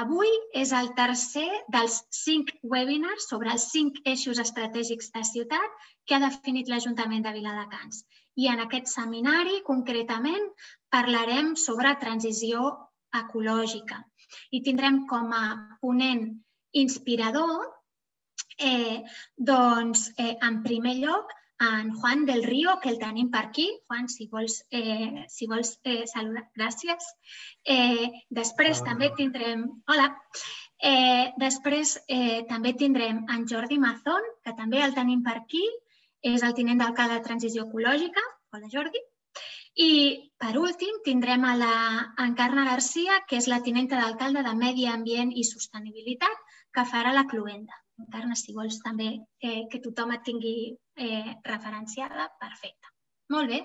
avui és el tercer dels cinc webinars sobre els cinc eixos estratègics de ciutat que ha definit l'Ajuntament de Viladecans. I en aquest seminari, concretament, parlarem sobre transició ecològica. I tindrem com a ponent inspirador eh, doncs, eh, en primer lloc, en Juan del Río, que el tenim per aquí. Juan, si vols, eh, si vols eh, saludar, gràcies. Eh, després Hola. també tindrem... Hola. Eh, després eh, també tindrem en Jordi Mazón, que també el tenim per aquí. És el tinent d'alcalde de Transició Ecològica. Hola, Jordi. I, per últim, tindrem a la Encarna Garcia, que és la tinenta d'alcalde de Medi Ambient i Sostenibilitat, que farà la cluenda. Encarna, si vols també eh, que tothom et tingui eh, referenciada, perfecte. Molt bé.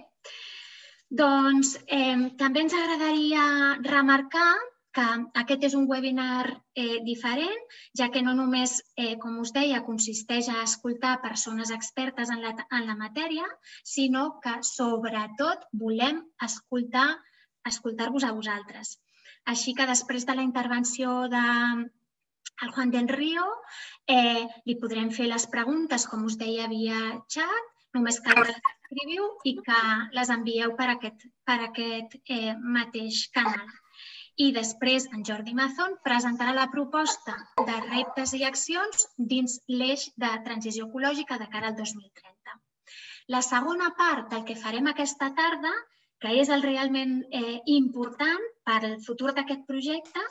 Doncs eh, també ens agradaria remarcar que aquest és un webinar eh, diferent, ja que no només, eh, com us deia, consisteix a escoltar persones expertes en la, en la matèria, sinó que, sobretot, volem escoltar escoltar-vos a vosaltres. Així que després de la intervenció de, al Juan del Río. Eh, li podrem fer les preguntes, com us deia, via xat. Només cal que les escriviu i que les envieu per aquest, per aquest eh, mateix canal. I després en Jordi Mazón presentarà la proposta de reptes i accions dins l'eix de transició ecològica de cara al 2030. La segona part del que farem aquesta tarda, que és el realment eh, important per al futur d'aquest projecte,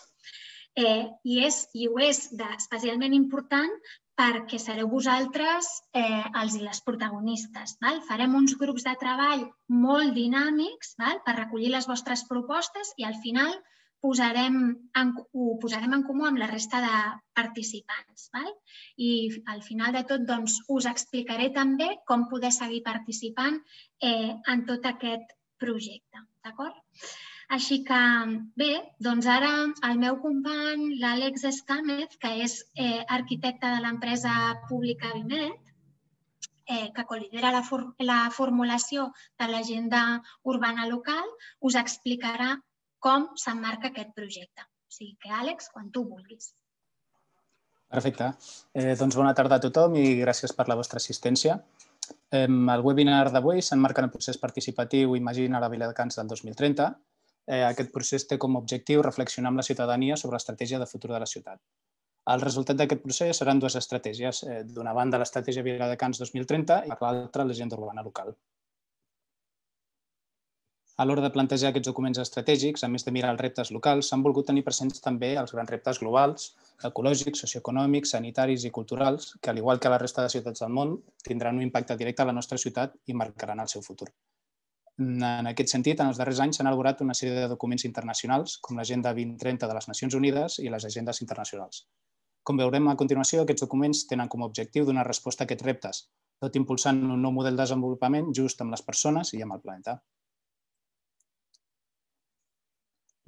eh, i, és, i ho és especialment important perquè sereu vosaltres eh, els i les protagonistes. Val? Farem uns grups de treball molt dinàmics val? per recollir les vostres propostes i al final posarem en, ho posarem en comú amb la resta de participants. Val? I al final de tot doncs, us explicaré també com poder seguir participant eh, en tot aquest projecte. D'acord? Així que, bé, doncs ara el meu company, l'Àlex Escàmez, que és eh, arquitecte de l'empresa pública Vimet, eh, que colidera la, for la formulació de l'agenda urbana local, us explicarà com s'emmarca aquest projecte. O sigui que, Àlex, quan tu vulguis. Perfecte. Eh, doncs bona tarda a tothom i gràcies per la vostra assistència. El webinar d'avui s'emmarca en el procés participatiu Imagina la Vila de Cans del 2030, eh, aquest procés té com a objectiu reflexionar amb la ciutadania sobre l'estratègia de futur de la ciutat. El resultat d'aquest procés seran dues estratègies. Eh, D'una banda, l'estratègia Viladecans 2030 i per l'altra, l'agenda urbana local. A l'hora de plantejar aquests documents estratègics, a més de mirar els reptes locals, s'han volgut tenir presents també els grans reptes globals, ecològics, socioeconòmics, sanitaris i culturals, que, al igual que la resta de ciutats del món, tindran un impacte directe a la nostra ciutat i marcaran el seu futur. En aquest sentit, en els darrers anys s'han elaborat una sèrie de documents internacionals, com l'Agenda 2030 de les Nacions Unides i les agendes internacionals. Com veurem a continuació, aquests documents tenen com a objectiu donar resposta a aquests reptes, tot impulsant un nou model de desenvolupament just amb les persones i amb el planeta.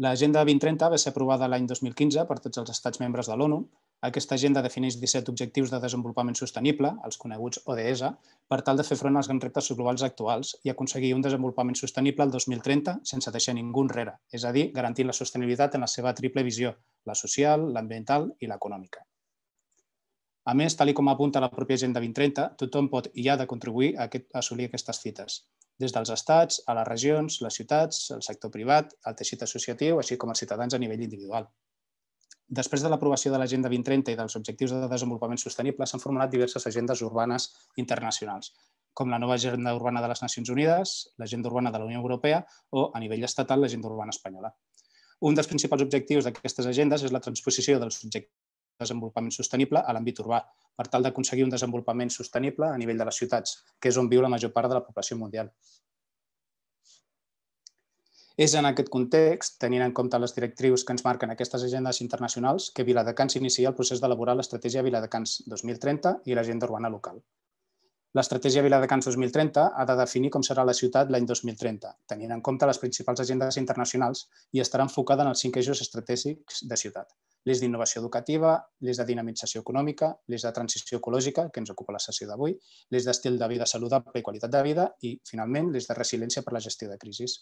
L'Agenda 2030 va ser aprovada l'any 2015 per tots els estats membres de l'ONU aquesta agenda defineix 17 objectius de desenvolupament sostenible, els coneguts ODS, per tal de fer front als grans reptes globals actuals i aconseguir un desenvolupament sostenible al 2030 sense deixar ningú enrere, és a dir, garantint la sostenibilitat en la seva triple visió, la social, l'ambiental i l'econòmica. A més, tal com apunta la pròpia Agenda 2030, tothom pot i ha de contribuir a, a assolir aquestes fites, des dels estats, a les regions, les ciutats, el sector privat, el teixit associatiu, així com els ciutadans a nivell individual. Després de l'aprovació de l'Agenda 2030 i dels Objectius de Desenvolupament Sostenible, s'han formulat diverses agendes urbanes internacionals, com la nova Agenda Urbana de les Nacions Unides, l'Agenda Urbana de la Unió Europea o, a nivell estatal, l'Agenda Urbana Espanyola. Un dels principals objectius d'aquestes agendes és la transposició dels objectius de desenvolupament sostenible a l'àmbit urbà, per tal d'aconseguir un desenvolupament sostenible a nivell de les ciutats, que és on viu la major part de la població mundial. És en aquest context, tenint en compte les directrius que ens marquen aquestes agendes internacionals, que Viladecans inicia el procés d'elaborar l'estratègia Viladecans 2030 i l'agenda urbana local. L'estratègia Viladecans 2030 ha de definir com serà la ciutat l'any 2030, tenint en compte les principals agendes internacionals i estarà enfocada en els cinc eixos estratègics de ciutat. L'eix d'innovació educativa, l'eix de dinamització econòmica, l'eix de transició ecològica, que ens ocupa la sessió d'avui, l'eix d'estil de vida saludable i qualitat de vida i, finalment, l'eix de resiliència per la gestió de crisis.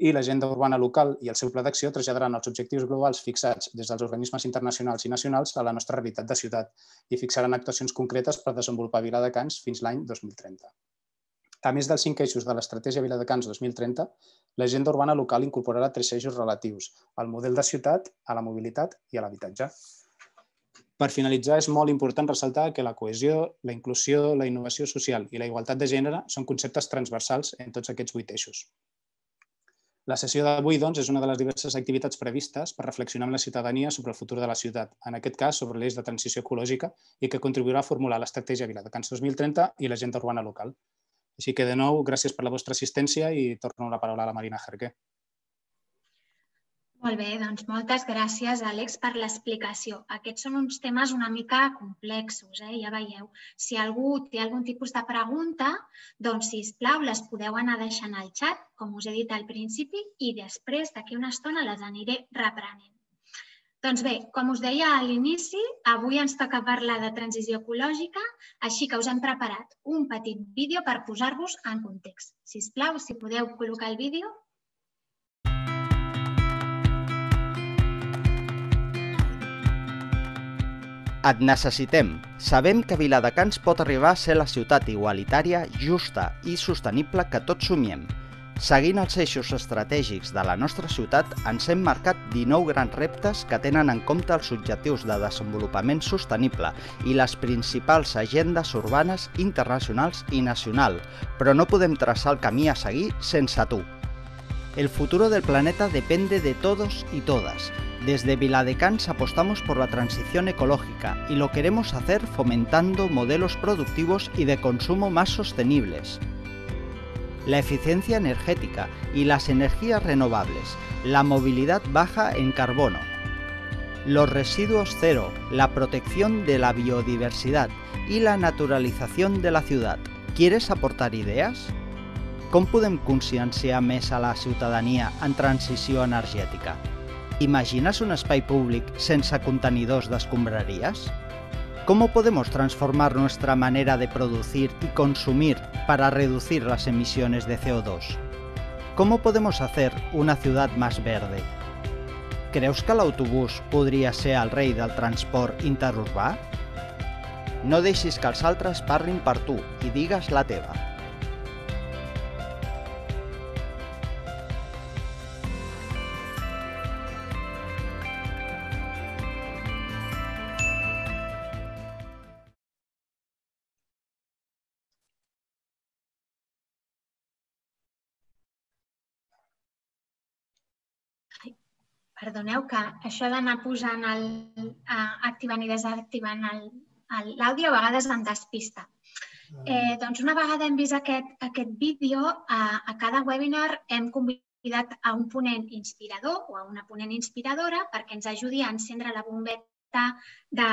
I l'agenda urbana local i el seu pla d'acció traslladaran els objectius globals fixats des dels organismes internacionals i nacionals a la nostra realitat de ciutat i fixaran actuacions concretes per desenvolupar Viladecans fins l'any 2030. A més dels cinc eixos de l'estratègia Viladecans 2030, l'agenda urbana local incorporarà tres eixos relatius al model de ciutat, a la mobilitat i a l'habitatge. Per finalitzar, és molt important ressaltar que la cohesió, la inclusió, la innovació social i la igualtat de gènere són conceptes transversals en tots aquests vuit eixos. La sessió d'avui doncs, és una de les diverses activitats previstes per reflexionar amb la ciutadania sobre el futur de la ciutat, en aquest cas sobre l'eix de transició ecològica i que contribuirà a formular l'estratègia Viladecans 2030 i l'agenda urbana local. Així que, de nou, gràcies per la vostra assistència i torno la paraula a la Marina Jerquer. Molt bé, doncs moltes gràcies, Àlex, per l'explicació. Aquests són uns temes una mica complexos, eh? ja veieu. Si algú té algun tipus de pregunta, doncs, si plau, les podeu anar deixant al xat, com us he dit al principi, i després, d'aquí una estona, les aniré reprenent. Doncs bé, com us deia a l'inici, avui ens toca parlar de transició ecològica, així que us hem preparat un petit vídeo per posar-vos en context. Si plau, si podeu col·locar el vídeo. Et necessitem. Sabem que Viladecans pot arribar a ser la ciutat igualitària, justa i sostenible que tots somiem. Seguint els eixos estratègics de la nostra ciutat, ens hem marcat 19 grans reptes que tenen en compte els objectius de desenvolupament sostenible i les principals agendes urbanes internacionals i nacional, però no podem traçar el camí a seguir sense tu. El futuro del planeta depende de todos y todas, Desde Viladecans apostamos por la transición ecológica y lo queremos hacer fomentando modelos productivos y de consumo más sostenibles. La eficiencia energética y las energías renovables, la movilidad baja en carbono, los residuos cero, la protección de la biodiversidad y la naturalización de la ciudad. ¿Quieres aportar idees? Com podem conscienciar més a la ciutadania en transició energètica? ¿Imaginas un espai públic sense contenidors d'escombraries? ¿Cómo podemos transformar nuestra manera de producir y consumir para reducir las emisiones de CO2? ¿Cómo podemos hacer una ciudad más verde? Creus que l'autobús podria ser el rei del transport interurbà? No deixis que els altres parlin per tu i digues la teva. Perdoneu que això d'anar posant el, uh, activant i desactivant l'àudio a vegades em despista. Eh, doncs una vegada hem vist aquest, aquest vídeo, a, a cada webinar hem convidat a un ponent inspirador o a una ponent inspiradora perquè ens ajudi a encendre la bombeta de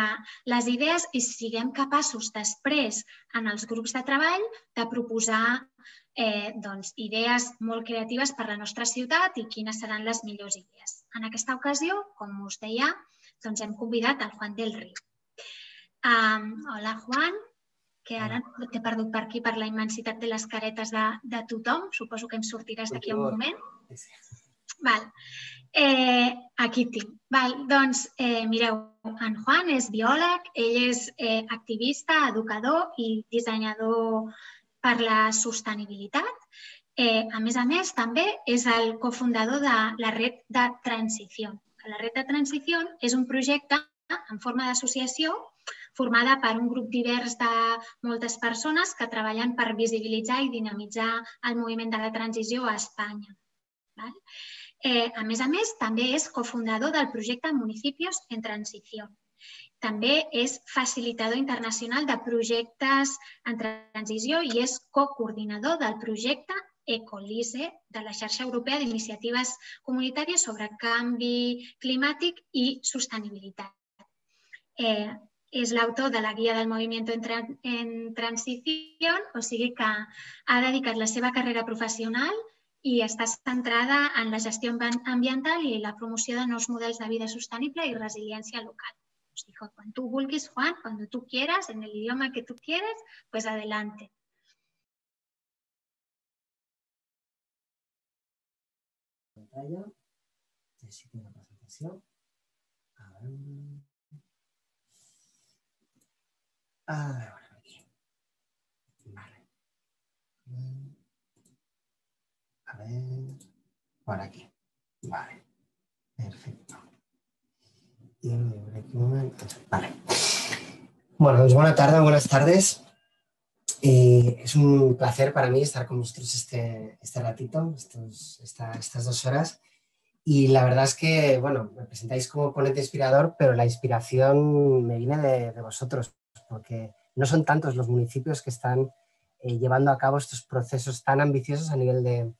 les idees i siguem capaços després en els grups de treball de proposar eh, doncs, idees molt creatives per la nostra ciutat i quines seran les millors idees. En aquesta ocasió, com us deia, doncs hem convidat el Juan del Riu. Um, hola, Juan, que ara t'he perdut per aquí per la immensitat de les caretes de, de tothom. Suposo que em sortiràs d'aquí un moment. Val. Eh, aquí tinc. Val, doncs, eh, mireu, en Juan és biòleg, ell és eh, activista, educador i dissenyador per la sostenibilitat. Eh, a més a més, també és el cofundador de la Red de Transició. La Red de Transició és un projecte en forma d'associació formada per un grup divers de moltes persones que treballen per visibilitzar i dinamitzar el moviment de la transició a Espanya. Val? Eh, a més a més, també és cofundador del projecte Municipios en Transició, també és facilitador internacional de projectes en transició i és co-coordinador del projecte Ecolise de la xarxa europea d'iniciatives comunitàries sobre canvi climàtic i sostenibilitat. Eh, és l'autor de la guia del moviment en, tra en transició, o sigui que ha dedicat la seva carrera professional i està centrada en la gestió ambiental i la promoció de nous models de vida sostenible i resiliència local. Pues dijo, cuando tú vulguis, Juan, cuando tú quieras, en el idioma que tú quieres, pues adelante. pantalla. Necesito una presentación. A ver. A ver, bueno, aquí. Vale. A ver. Por aquí. Vale. Perfecto. Y momento. Vale. Bueno, pues buena tarde, buenas tardes. Eh, es un placer para mí estar con vosotros este, este ratito, estos, esta, estas dos horas. Y la verdad es que, bueno, me presentáis como ponente inspirador, pero la inspiración me viene de, de vosotros, porque no son tantos los municipios que están eh, llevando a cabo estos procesos tan ambiciosos a nivel de,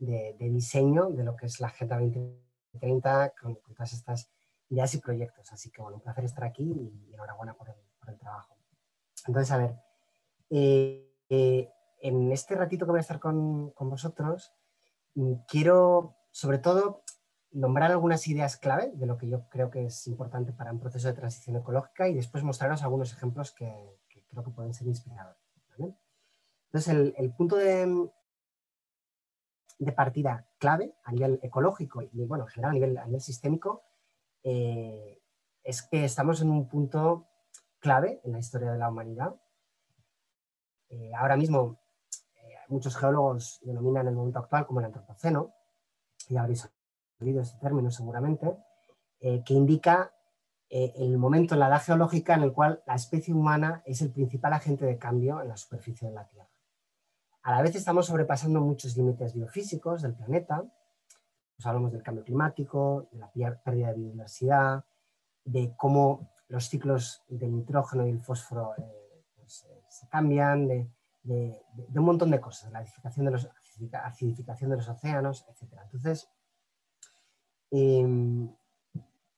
de, diseño de lo que es la Agenda 2030 con, con, todas estas ideas y proyectos. Así que, bueno, un placer estar aquí y enhorabuena por el, por el trabajo. Entonces, a ver, eh, eh, en este ratito que voy a estar con, con, vosotros, mm, quiero sobre todo nombrar algunas ideas clave de lo que yo creo que es importante para un proceso de transición ecológica y después mostraros algunos ejemplos que, creo que pueden ser inspiradores. Entonces, el, el punto de, de, partida clave a nivel ecológico y, bueno, en general a nivel, a nivel sistémico, eh, es que estamos en un punto clave en la historia de la humanidad eh, ahora mismo eh, muchos geólogos denominan el momento actual como el antropoceno, ya habréis oído este término seguramente, que indica el momento en la edad geológica en el cual la especie humana es el principal agente de cambio en la superficie de la Tierra. A la vez estamos sobrepasando muchos límites biofísicos del planeta, pues hablamos del cambio climático, de la pérdida de biodiversidad, de cómo los ciclos del nitrógeno y el fósforo pues, se cambian, de, un montón de cosas, la acidificación de los, acidificación de los océanos, etc. Entonces, eh,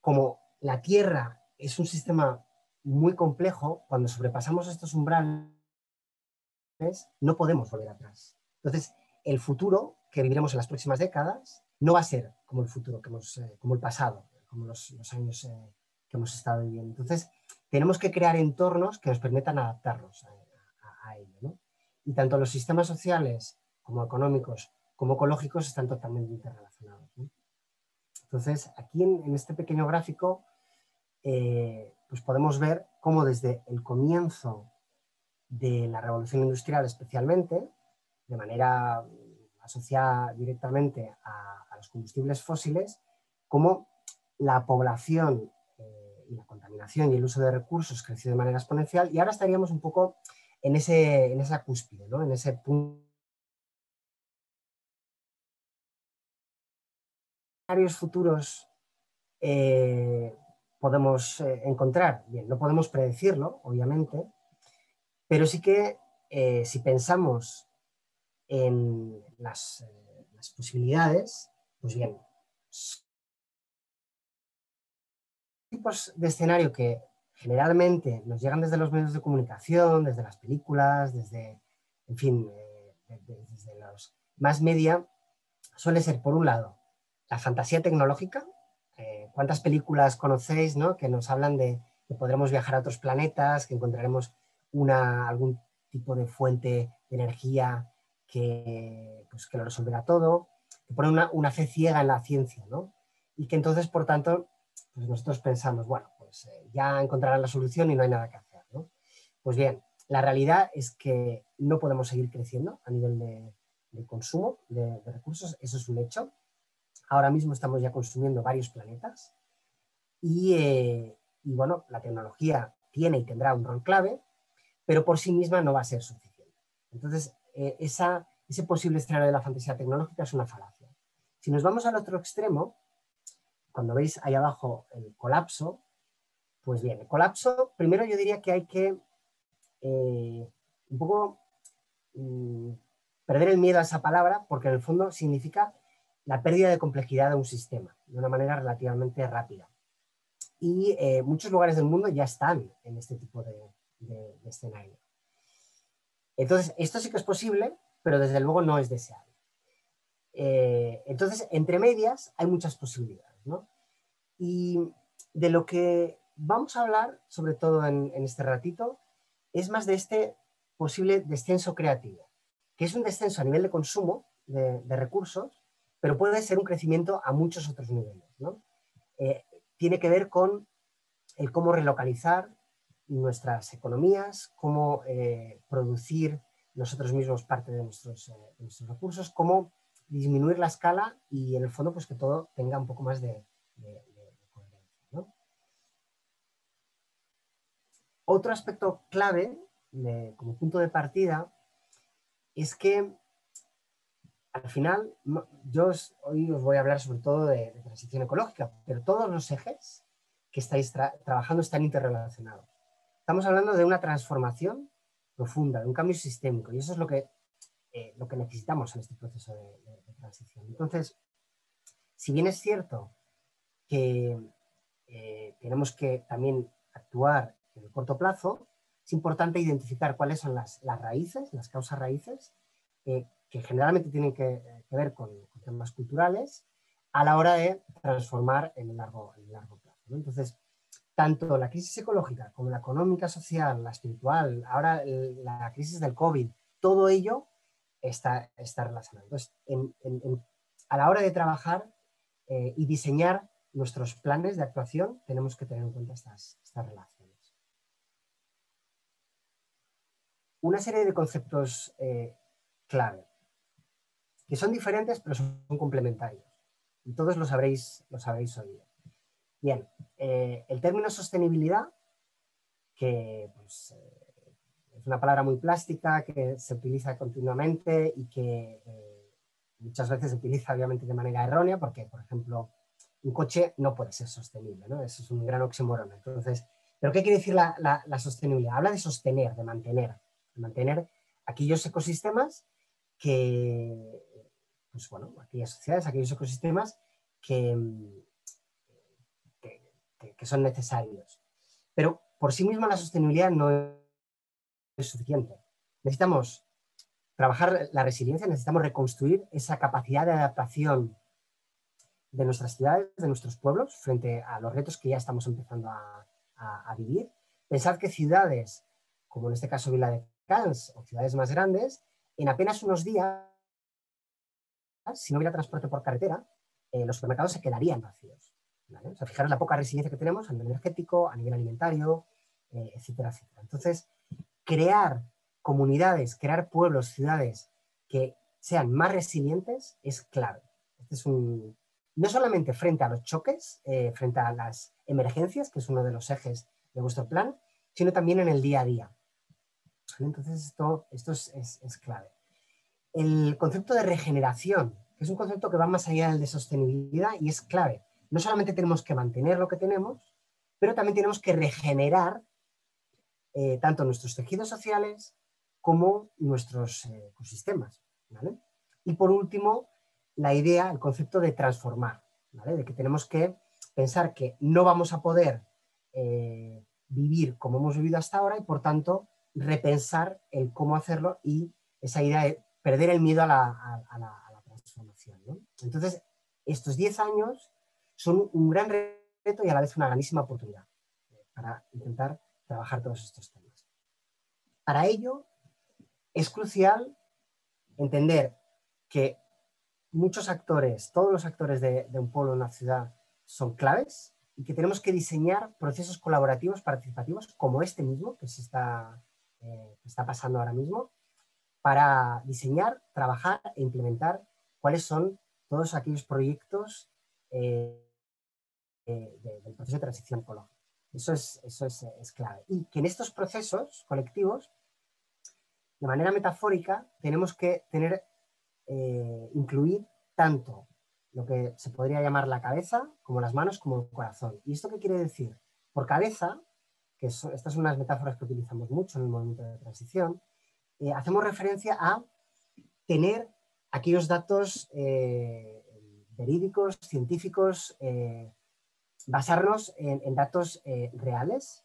como la Tierra es un sistema muy complejo, cuando sobrepasamos estos umbrales, no podemos volver atrás. Entonces, el futuro que viviremos en las próximas décadas no va a ser como el futuro, que hemos, eh, como el pasado, como los, años eh, que hemos estado viviendo. Entonces, tenemos que crear entornos que nos permitan adaptarnos a, ello. Y tanto los sistemas sociales como económicos como ecológicos están totalmente interrelacionados. Entonces, aquí en, en, este pequeño gráfico, eh, pues podemos ver cómo desde el comienzo de la revolución industrial especialmente, de manera asociada directamente a, los combustibles fósiles, cómo la población y la contaminación y el uso de recursos creció de manera exponencial y ahora estaríamos un poco en, ese, en esa cúspide, ¿no? en ese punto. futuros eh, podemos eh, encontrar? Bien, no podemos predecirlo, obviamente, pero sí que eh, si pensamos en las, las posibilidades, pues bien, tipos de escenario que generalmente nos llegan desde los medios de comunicación, desde las películas, desde, en fin, eh, desde los más media, suele ser, por un lado, la fantasía tecnológica. Eh, ¿Cuántas películas conocéis ¿no? que nos hablan de que podremos viajar a otros planetas, que encontraremos una, algún tipo de fuente de energía que, pues, que lo resolverá todo, que pone una, una fe ciega en la ciencia, ¿no? Y que entonces, por tanto, pues nosotros pensamos, bueno, pues eh, ya encontrarán la solución y no hay nada que hacer. ¿no? Pues bien, la realidad es que no podemos seguir creciendo a nivel de, de consumo de, de, recursos, eso es un hecho. Ahora mismo estamos ya consumiendo varios planetas y, eh, y bueno, la tecnología tiene y tendrá un rol clave, pero por sí misma no va a ser suficiente. Entonces, eh, esa, ese posible escenario de la fantasía tecnológica es una falacia. Si nos vamos al otro extremo, cuando veis ahí abajo el colapso, pues bien, el colapso, primero yo diría que hay que eh, un poco mmm, perder el miedo a esa palabra, porque en el fondo significa la pérdida de complejidad de un sistema, de una manera relativamente rápida. Y eh, muchos lugares del mundo ya están en este tipo de, de, escenario. Entonces, esto sí que es posible, pero desde luego no es deseable. Eh, entonces, entre medias hay muchas posibilidades. ¿no? Y de lo que vamos a hablar, sobre todo en, este ratito, es más de este posible descenso creativo, que es un descenso a nivel de consumo de, recursos, pero puede ser un crecimiento a muchos otros niveles. Eh, tiene que ver con el cómo relocalizar nuestras economías, cómo eh, producir nosotros mismos parte de nuestros, eh, recursos, cómo disminuir la escala y en el fondo pues que todo tenga un poco más de, coherencia. Otro aspecto clave como punto de partida es que al final, yo hoy os voy a hablar sobre todo de, transición ecológica, pero todos los ejes que estáis trabajando están interrelacionados. Estamos hablando de una transformación profunda, de un cambio sistémico, y eso es lo que, eh, lo que necesitamos en este proceso de, transición. Entonces, si bien es cierto que eh, tenemos que también actuar en el corto plazo, es importante identificar cuáles son las, raíces, las causas raíces, eh, que generalmente tienen que, ver con, temas culturales, a la hora de transformar en el largo, largo plazo. Entonces, tanto la crisis ecológica como la económica, social, la espiritual, ahora la crisis del COVID, todo ello está, está relacionado. Entonces, a la hora de trabajar eh, y diseñar nuestros planes de actuación, tenemos que tener en cuenta estas, estas relaciones. Una serie de conceptos eh, clave que son diferentes pero son complementarios. Y todos lo sabréis, lo sabréis oído. Bien, eh, el término sostenibilidad, que pues, eh, es una palabra muy plástica, que se utiliza continuamente y que eh, muchas veces se utiliza obviamente de manera errónea, porque, por ejemplo, un coche no puede ser sostenible, ¿no? Eso es un gran oxímoron. Entonces, ¿pero qué quiere decir la, la sostenibilidad? Habla de sostener, de mantener, de mantener aquellos ecosistemas que pues bueno, aquellas sociedades, aquellos ecosistemas que, que, son necesarios. Pero por sí misma la sostenibilidad no es suficiente. Necesitamos trabajar la resiliencia, necesitamos reconstruir esa capacidad de adaptación de nuestras ciudades, de nuestros pueblos, frente a los retos que ya estamos empezando a, vivir. Pensad que ciudades, como en este caso Vila de Cans, o ciudades más grandes, en apenas unos días si no hubiera transporte por carretera, eh, los supermercados se quedarían vacíos. Fijaros la poca resiliencia que tenemos a nivel energético, a nivel alimentario, eh, etcétera, etcétera. Entonces, crear comunidades, crear pueblos, ciudades que sean más resilientes es clave. Este es un, no solamente frente a los choques, eh, frente a las emergencias, que es uno de los ejes de vuestro plan, sino también en el día a día. Entonces, esto, esto es clave el concepto de regeneración, que es un concepto que va más allá del de sostenibilidad y es clave. No solamente tenemos que mantener lo que tenemos, pero también tenemos que regenerar eh, tanto nuestros tejidos sociales como nuestros eh, ecosistemas. Y por último, la idea, el concepto de transformar, de que tenemos que pensar que no vamos a poder eh, vivir como hemos vivido hasta ahora y por tanto repensar el cómo hacerlo y esa idea de perder el miedo a la, transformación. Entonces, estos 10 años son un gran reto y a la vez una grandísima oportunidad eh, para intentar trabajar todos estos temas. Para ello, es crucial entender que muchos actores, todos los actores de, un pueblo, una ciudad, son claves y que tenemos que diseñar procesos colaborativos participativos como este mismo que se está, eh, está pasando ahora mismo para diseñar, trabajar e implementar cuáles son todos aquellos proyectos eh, del proceso de transición ecológica. Eso, es, eso es, clave. Y que en estos procesos colectivos, de manera metafórica, tenemos que tener, eh, incluir tanto lo que se podría llamar la cabeza, como las manos, como el corazón. ¿Y esto qué quiere decir? Por cabeza, que estas son unas metáforas que utilizamos mucho en el movimiento de transición, eh, hacemos referencia a tener aquellos datos eh, verídicos, científicos, basarnos en, datos reales.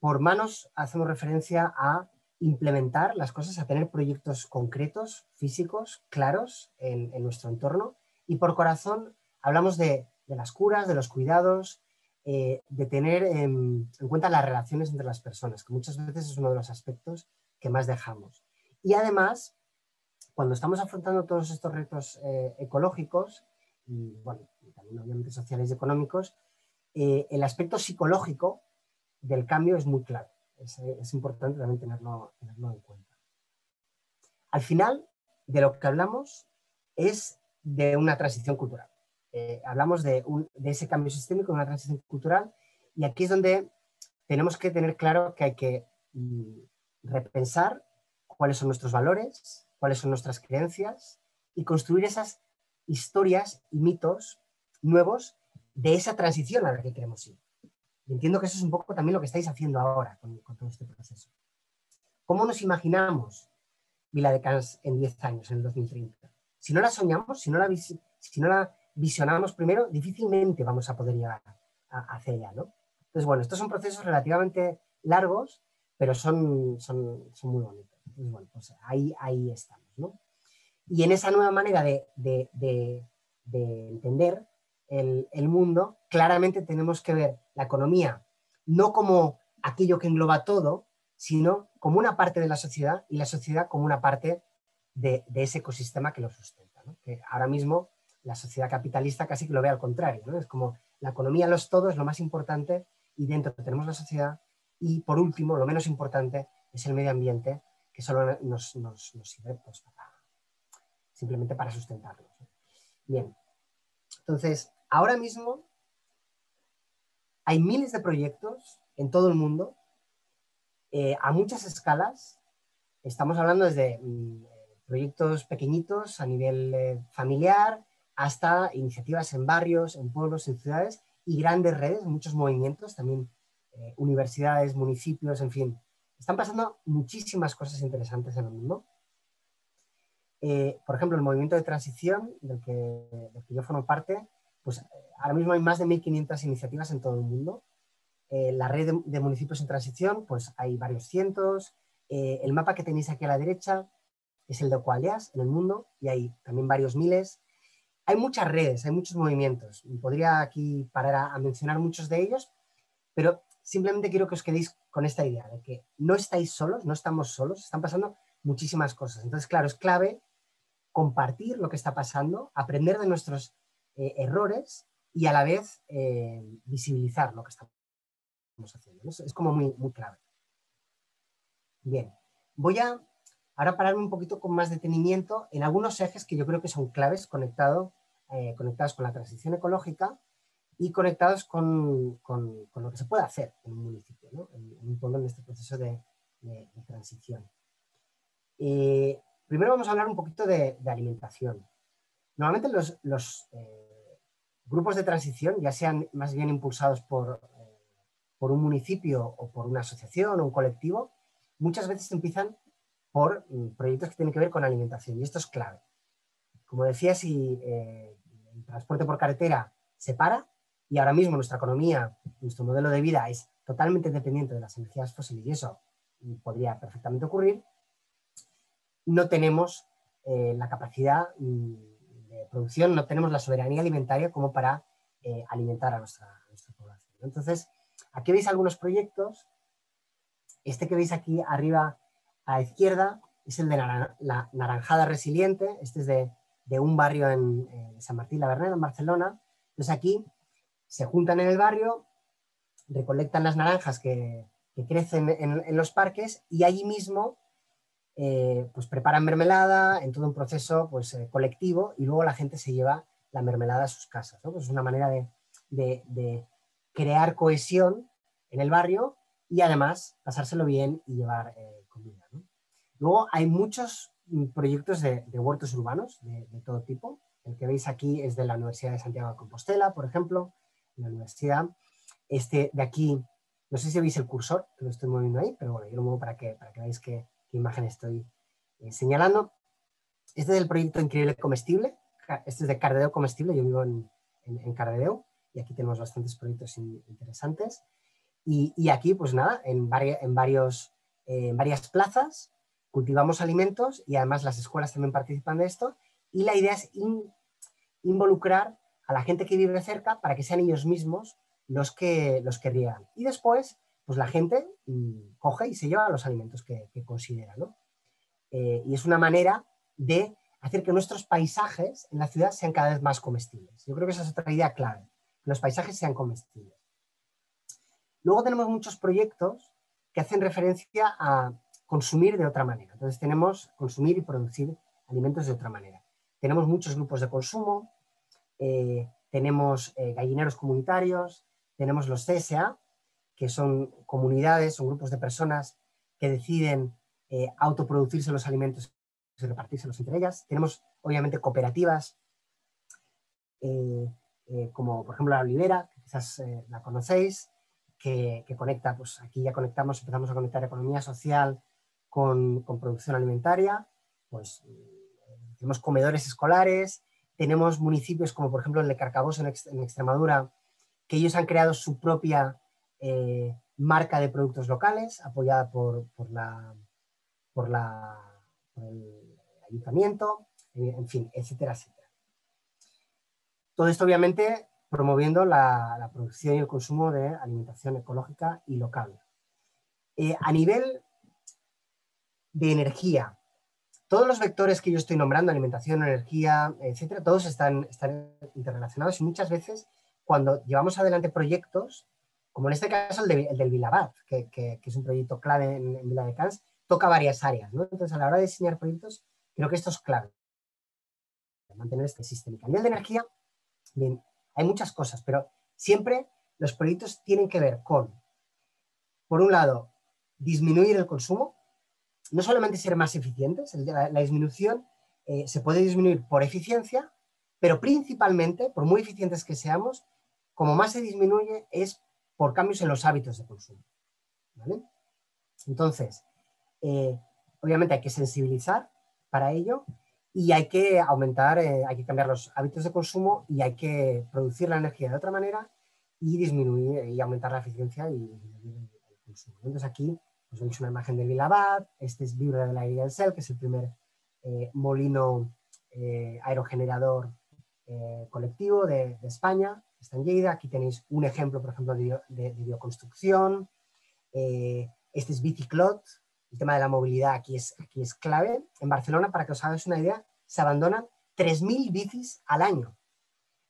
Por manos hacemos referencia a implementar las cosas, a tener proyectos concretos, físicos, claros en, nuestro entorno. Y por corazón hablamos de, las curas, de los cuidados, de tener en, cuenta las relaciones entre las personas, que muchas veces es uno de los aspectos que más dejamos. Y además, cuando estamos afrontando todos estos retos eh, ecológicos y, bueno, también obviamente sociales y económicos, eh, el aspecto psicológico del cambio es muy claro. Es, importante también tenerlo, tenerlo en cuenta. Al final, de lo que hablamos es de una transición cultural. Eh, hablamos de, ese cambio sistémico, de una transición cultural, y aquí es donde tenemos que tener claro que hay que mm, repensar cuáles son nuestros valores, cuáles son nuestras creencias y construir esas historias y mitos nuevos de esa transición a la que queremos ir. entiendo que eso es un poco también lo que estáis haciendo ahora con, todo este proceso. ¿Cómo nos imaginamos Vila de Cans en 10 años, en el 2030? Si no la soñamos, si no la, si no la visionamos primero, difícilmente vamos a poder llegar hacia ella. ¿no? Entonces, bueno, estos son procesos relativamente largos, pero son, son, son muy bonitos. Pues bueno, pues ahí, ahí estamos. ¿no? Y en esa nueva manera de, de, entender el, mundo, claramente tenemos que ver la economía no como aquello que engloba todo, sino como una parte de la sociedad y la sociedad como una parte de, ese ecosistema que lo sustenta. ahora mismo la sociedad capitalista casi que lo ve al contrario. Es como la economía lo es todo, es lo más importante y dentro tenemos la sociedad y por último, lo menos importante, es el medio ambiente que solo nos sirve pues, para, simplemente para sustentarnos. Bien, entonces, ahora mismo hay miles de proyectos en todo el mundo, eh, a muchas escalas. Estamos hablando desde mm, proyectos pequeñitos a nivel eh, familiar hasta iniciativas en barrios, en pueblos, en ciudades y grandes redes, muchos movimientos, también eh, universidades, municipios, en fin, están pasando muchísimas cosas interesantes en el mundo. Eh, por ejemplo, el movimiento de transición del que, yo formo parte, pues eh, ahora mismo hay más de 1.500 iniciativas en todo el mundo. Eh, la red de, municipios en transición, pues hay varios cientos. el mapa que tenéis aquí a la derecha es el de Ocoaleas en el mundo y hay también varios miles. Hay muchas redes, hay muchos movimientos. Podría aquí parar a mencionar muchos de ellos, pero simplemente quiero que os quedéis con esta idea de que no estáis solos, no estamos solos, están pasando muchísimas cosas. Entonces, claro, es clave compartir lo que está pasando, aprender de nuestros eh, errores y a la vez eh, visibilizar lo que estamos haciendo. Es como muy, muy clave. Bien, voy a ahora pararme un poquito con más detenimiento en algunos ejes que yo creo que son claves conectado, eh, conectados con la transición ecológica y conectados con, lo que se puede hacer en un municipio, en, un pueblo en este proceso de, transición. Eh, primero vamos a hablar un poquito de, alimentación. Normalmente los, eh, grupos de transición, ya sean más bien impulsados por, eh, por un municipio o por una asociación o un colectivo, muchas veces empiezan por mm, proyectos que tienen que ver con alimentación y esto es clave. Como decía, si el transporte por carretera se para, y ahora mismo nuestra economía, nuestro modelo de vida es totalmente dependiente de las energías fósiles y eso podría perfectamente ocurrir, no tenemos eh, la capacidad mm, de producción, no tenemos la soberanía alimentaria como para eh, alimentar a nuestra, población. Entonces, aquí veis algunos proyectos. Este que veis aquí arriba a la izquierda es el de la, Naranjada Resiliente. Este es de, un barrio en, en San Martín la en Barcelona. Entonces aquí se juntan en el barrio, recolectan las naranjas que, crecen en, los parques y allí mismo eh, pues preparan mermelada en todo un proceso pues, eh, colectivo y luego la gente se lleva la mermelada a sus casas. Pues es una manera de, crear cohesión en el barrio y además pasárselo bien y llevar eh, comida. Luego hay muchos mm, proyectos de, huertos urbanos de, todo tipo. El que veis aquí es de la Universidad de Santiago de Compostela, por ejemplo la universidad. Este de aquí, no sé si veis el cursor, que lo estoy moviendo ahí, pero bueno, yo lo muevo para que, para que veáis imagen estoy eh, señalando. Este es el proyecto Increíble Comestible. Este es de Cardedeu Comestible, yo vivo en, en, Cardedeu y aquí tenemos bastantes proyectos interesantes. Y, aquí, pues nada, en, en, varios, eh, en varias plazas cultivamos alimentos y además las escuelas también participan de esto. Y la idea es involucrar a la gente que vive cerca para que sean ellos mismos los que, los que riegan. Y después, pues la gente mm, coge y se lleva los alimentos que, considera. ¿no? Eh, y es una manera de hacer que nuestros paisajes en la ciudad sean cada vez más comestibles. Yo creo que esa es otra idea clave, que los paisajes sean comestibles. Luego tenemos muchos proyectos que hacen referencia a consumir de otra manera. Entonces tenemos consumir y producir alimentos de otra manera. Tenemos muchos grupos de consumo, eh, tenemos eh, gallineros comunitarios, tenemos los CSA, que son comunidades, son grupos de personas que deciden eh, autoproducirse los alimentos y repartírselos entre ellas. Tenemos, obviamente, cooperativas, como por ejemplo la Olivera, que quizás la conocéis, que, conecta, pues aquí ya conectamos, empezamos a conectar economía social con, producción alimentaria, pues tenemos comedores escolares, tenemos municipios como por ejemplo el de Carcabos en, Extremadura, que ellos han creado su propia eh, marca de productos locales, apoyada por, la, por, la, el ayuntamiento, eh, en fin, etcétera, etcétera. Todo esto obviamente promoviendo la, producción y el consumo de alimentación ecológica y local. Eh, a nivel de energía, todos los vectores que yo estoy nombrando, alimentación, energía, etcétera, todos están, están interrelacionados y muchas veces cuando llevamos adelante proyectos, como en este caso el, del Vilabat, que, es un proyecto clave en, Vila de Cans, toca varias áreas. Entonces, a la hora de diseñar proyectos, creo que esto es clave. Mantener este sistema. A nivel de energía, bien, hay muchas cosas, pero siempre los proyectos tienen que ver con, por un lado, disminuir el consumo, no solamente ser más eficientes, la, disminución eh, se puede disminuir por eficiencia, pero principalmente, por muy eficientes que seamos, como más se disminuye es por cambios en los hábitos de consumo. Entonces, eh, obviamente hay que sensibilizar para ello y hay que aumentar, eh, hay que cambiar los hábitos de consumo y hay que producir la energía de otra manera y disminuir y aumentar la eficiencia y el consumo. Entonces aquí os veis una imagen de Vilabad, este es Vibra de la del Cel, que es el primer eh, molino aerogenerador colectivo de, España, está en Lleida, aquí tenéis un ejemplo, por ejemplo, de, bioconstrucción, este es Biciclot, el tema de la movilidad aquí es, aquí es clave. En Barcelona, para que os hagáis una idea, se abandonan 3.000 bicis al año,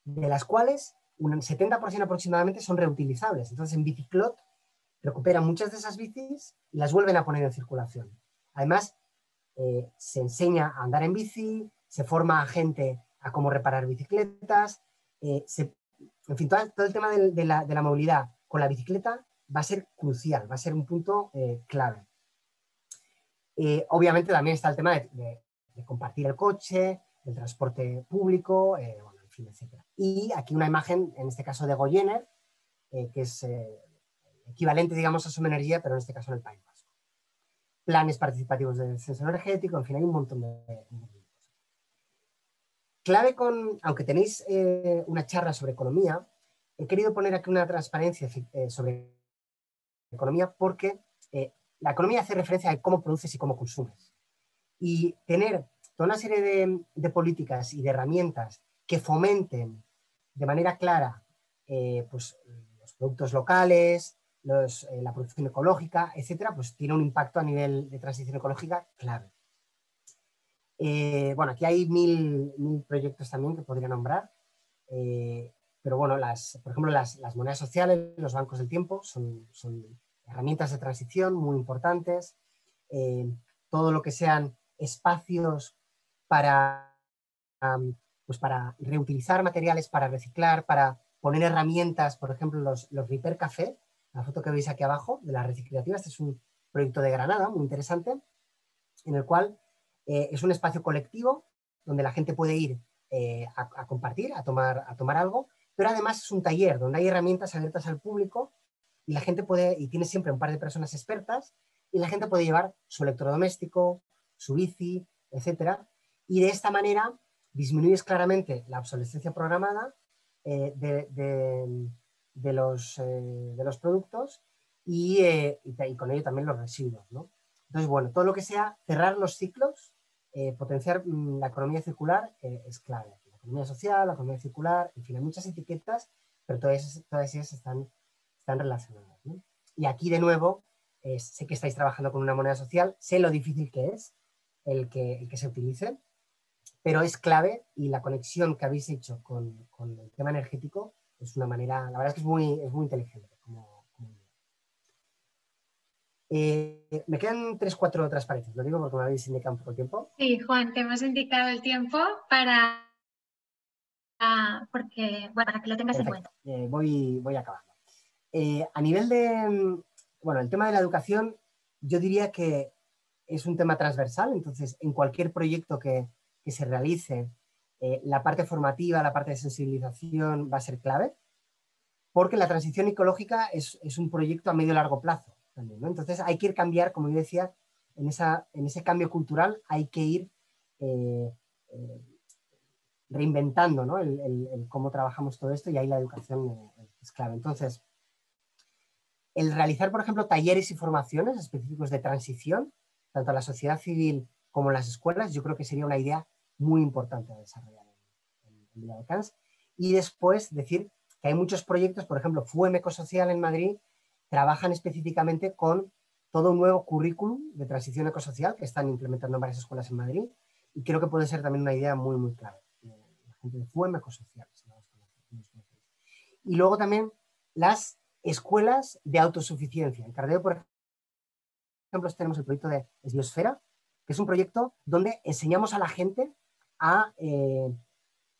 de las cuales un 70% aproximadamente son reutilizables. Entonces, en Biciclot recuperan muchas de esas bicis y las vuelven a poner en circulación. Además, eh, se enseña a andar en bici, se forma a gente a cómo reparar bicicletas, eh, en fin, todo, el tema de, la, movilidad con la bicicleta va a ser crucial, va a ser un punto eh, clave. Eh, obviamente también está el tema de, compartir el coche, el transporte público, eh, bueno, en fin, etc. Y aquí una imagen, en este caso de Goyener, eh, que es equivalente, digamos, a Suma Energía, pero en este caso en el País Vasco. Planes participativos de descenso energético, en fin, hay un montón de. Clave con, aunque tenéis una charla sobre economía, he querido poner aquí una transparencia sobre economía porque la economía hace referencia a cómo produces y cómo consumes. Y tener toda una serie de, políticas y de herramientas que fomenten de manera clara eh, pues, los productos locales, eh, la producción ecológica, etcétera, pues tiene un impacto a nivel de transición ecológica clave. Eh, bueno, aquí hay mil, proyectos también que podría nombrar, pero bueno, las, por ejemplo, las, monedas sociales, los bancos del tiempo, son, son herramientas de transición muy importantes, eh, todo lo que sean espacios para, pues para reutilizar materiales, para reciclar, para poner herramientas, por ejemplo, los, los Repair Café, la foto que veis aquí abajo de las reciclativas, este es un proyecto de Granada muy interesante, en el cual eh, es un espacio colectivo donde la gente puede ir eh, a, compartir, a tomar, a tomar algo, pero además es un taller donde hay herramientas abiertas al público y la gente puede, y tiene siempre un par de personas expertas, y la gente puede llevar su electrodoméstico, su bici, etcétera, y de esta manera disminuyes claramente la obsolescencia programada eh, de, los, productos eh, y, con ello también los residuos. Entonces, bueno, todo lo que sea cerrar los ciclos, potenciar mm, la economía circular es clave. La economía social, la economía circular, en fin, hay muchas etiquetas, pero todas, ellas están relacionadas. Y aquí de nuevo, sé que estáis trabajando con una moneda social, sé lo difícil que es el que, se utilice, pero es clave y la conexión que habéis hecho con, el tema energético es una manera, la verdad es que es muy, inteligente. Eh, me quedan tres, cuatro transparencias, lo digo porque me habéis indicado un poco el tiempo. Sí, Juan, te hemos indicado el tiempo para, porque, bueno, para que lo tengas en cuenta. Eh, voy, voy acabando. Eh, a nivel de, bueno, el tema de la educación, yo diría que es un tema transversal, entonces en cualquier proyecto que, que se realice, eh, la parte formativa, la parte de sensibilización va a ser clave, porque la transición ecológica es, es un proyecto a medio y largo plazo. Entonces hay que ir cambiar, como yo decía, en, en ese cambio cultural hay que ir eh, eh, reinventando ¿no? el, cómo trabajamos todo esto y ahí la educación es clave. Entonces, el realizar, por ejemplo, talleres y formaciones específicos de transición, tanto a la sociedad civil como en las escuelas, yo creo que sería una idea muy importante a desarrollar en, en, Cans. Y después decir que hay muchos proyectos, por ejemplo, FUEM Ecosocial en Madrid, trabajan específicamente con todo un nuevo currículum de transición ecosocial que están implementando en varias escuelas en Madrid y creo que puede ser también una idea muy, muy clave. La gente de FUEM Ecosocial. Y luego también las escuelas de autosuficiencia. En Cardeo, por ejemplo, tenemos el proyecto de Biosfera, que es un proyecto donde enseñamos a la gente a, eh,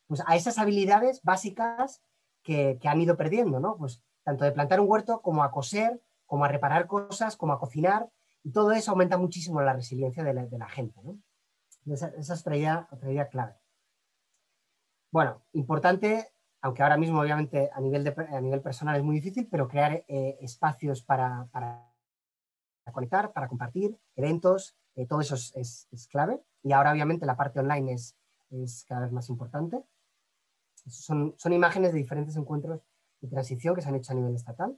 pues a esas habilidades básicas que, que, han ido perdiendo, ¿no? Pues tanto de plantar un huerto como a coser, como a reparar cosas, como a cocinar, y todo eso aumenta muchísimo la resiliencia de la, gente, ¿no? Esa, es otra idea, otra idea clave. Bueno, importante, aunque ahora mismo obviamente a nivel, de, a nivel personal es muy difícil, pero crear eh, espacios para, para conectar, para compartir, eventos, eh, todo eso es, es, es, clave. Y ahora obviamente la parte online es, es cada vez más importante. Son, son, imágenes de diferentes encuentros de transición que se han hecho a nivel estatal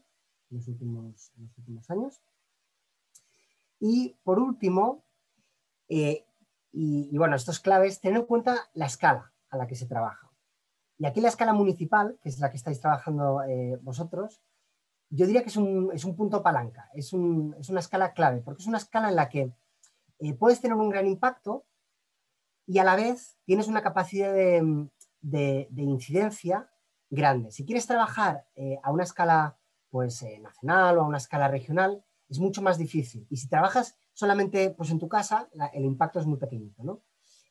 en los últimos, años. Y por último, eh, y, bueno, esto es clave, tener en cuenta la escala a la que se trabaja. Y aquí la escala municipal, que es la que estáis trabajando eh, vosotros, yo diría que es un, es un punto palanca, es, un, es, una escala clave, porque es una escala en la que eh, puedes tener un gran impacto y a la vez tienes una capacidad de, de incidencia grande. Si quieres trabajar eh, a una escala pues, eh, nacional o a una escala regional, es mucho más difícil. Y si trabajas solamente pues, en tu casa, el impacto es muy pequeñito. ¿no?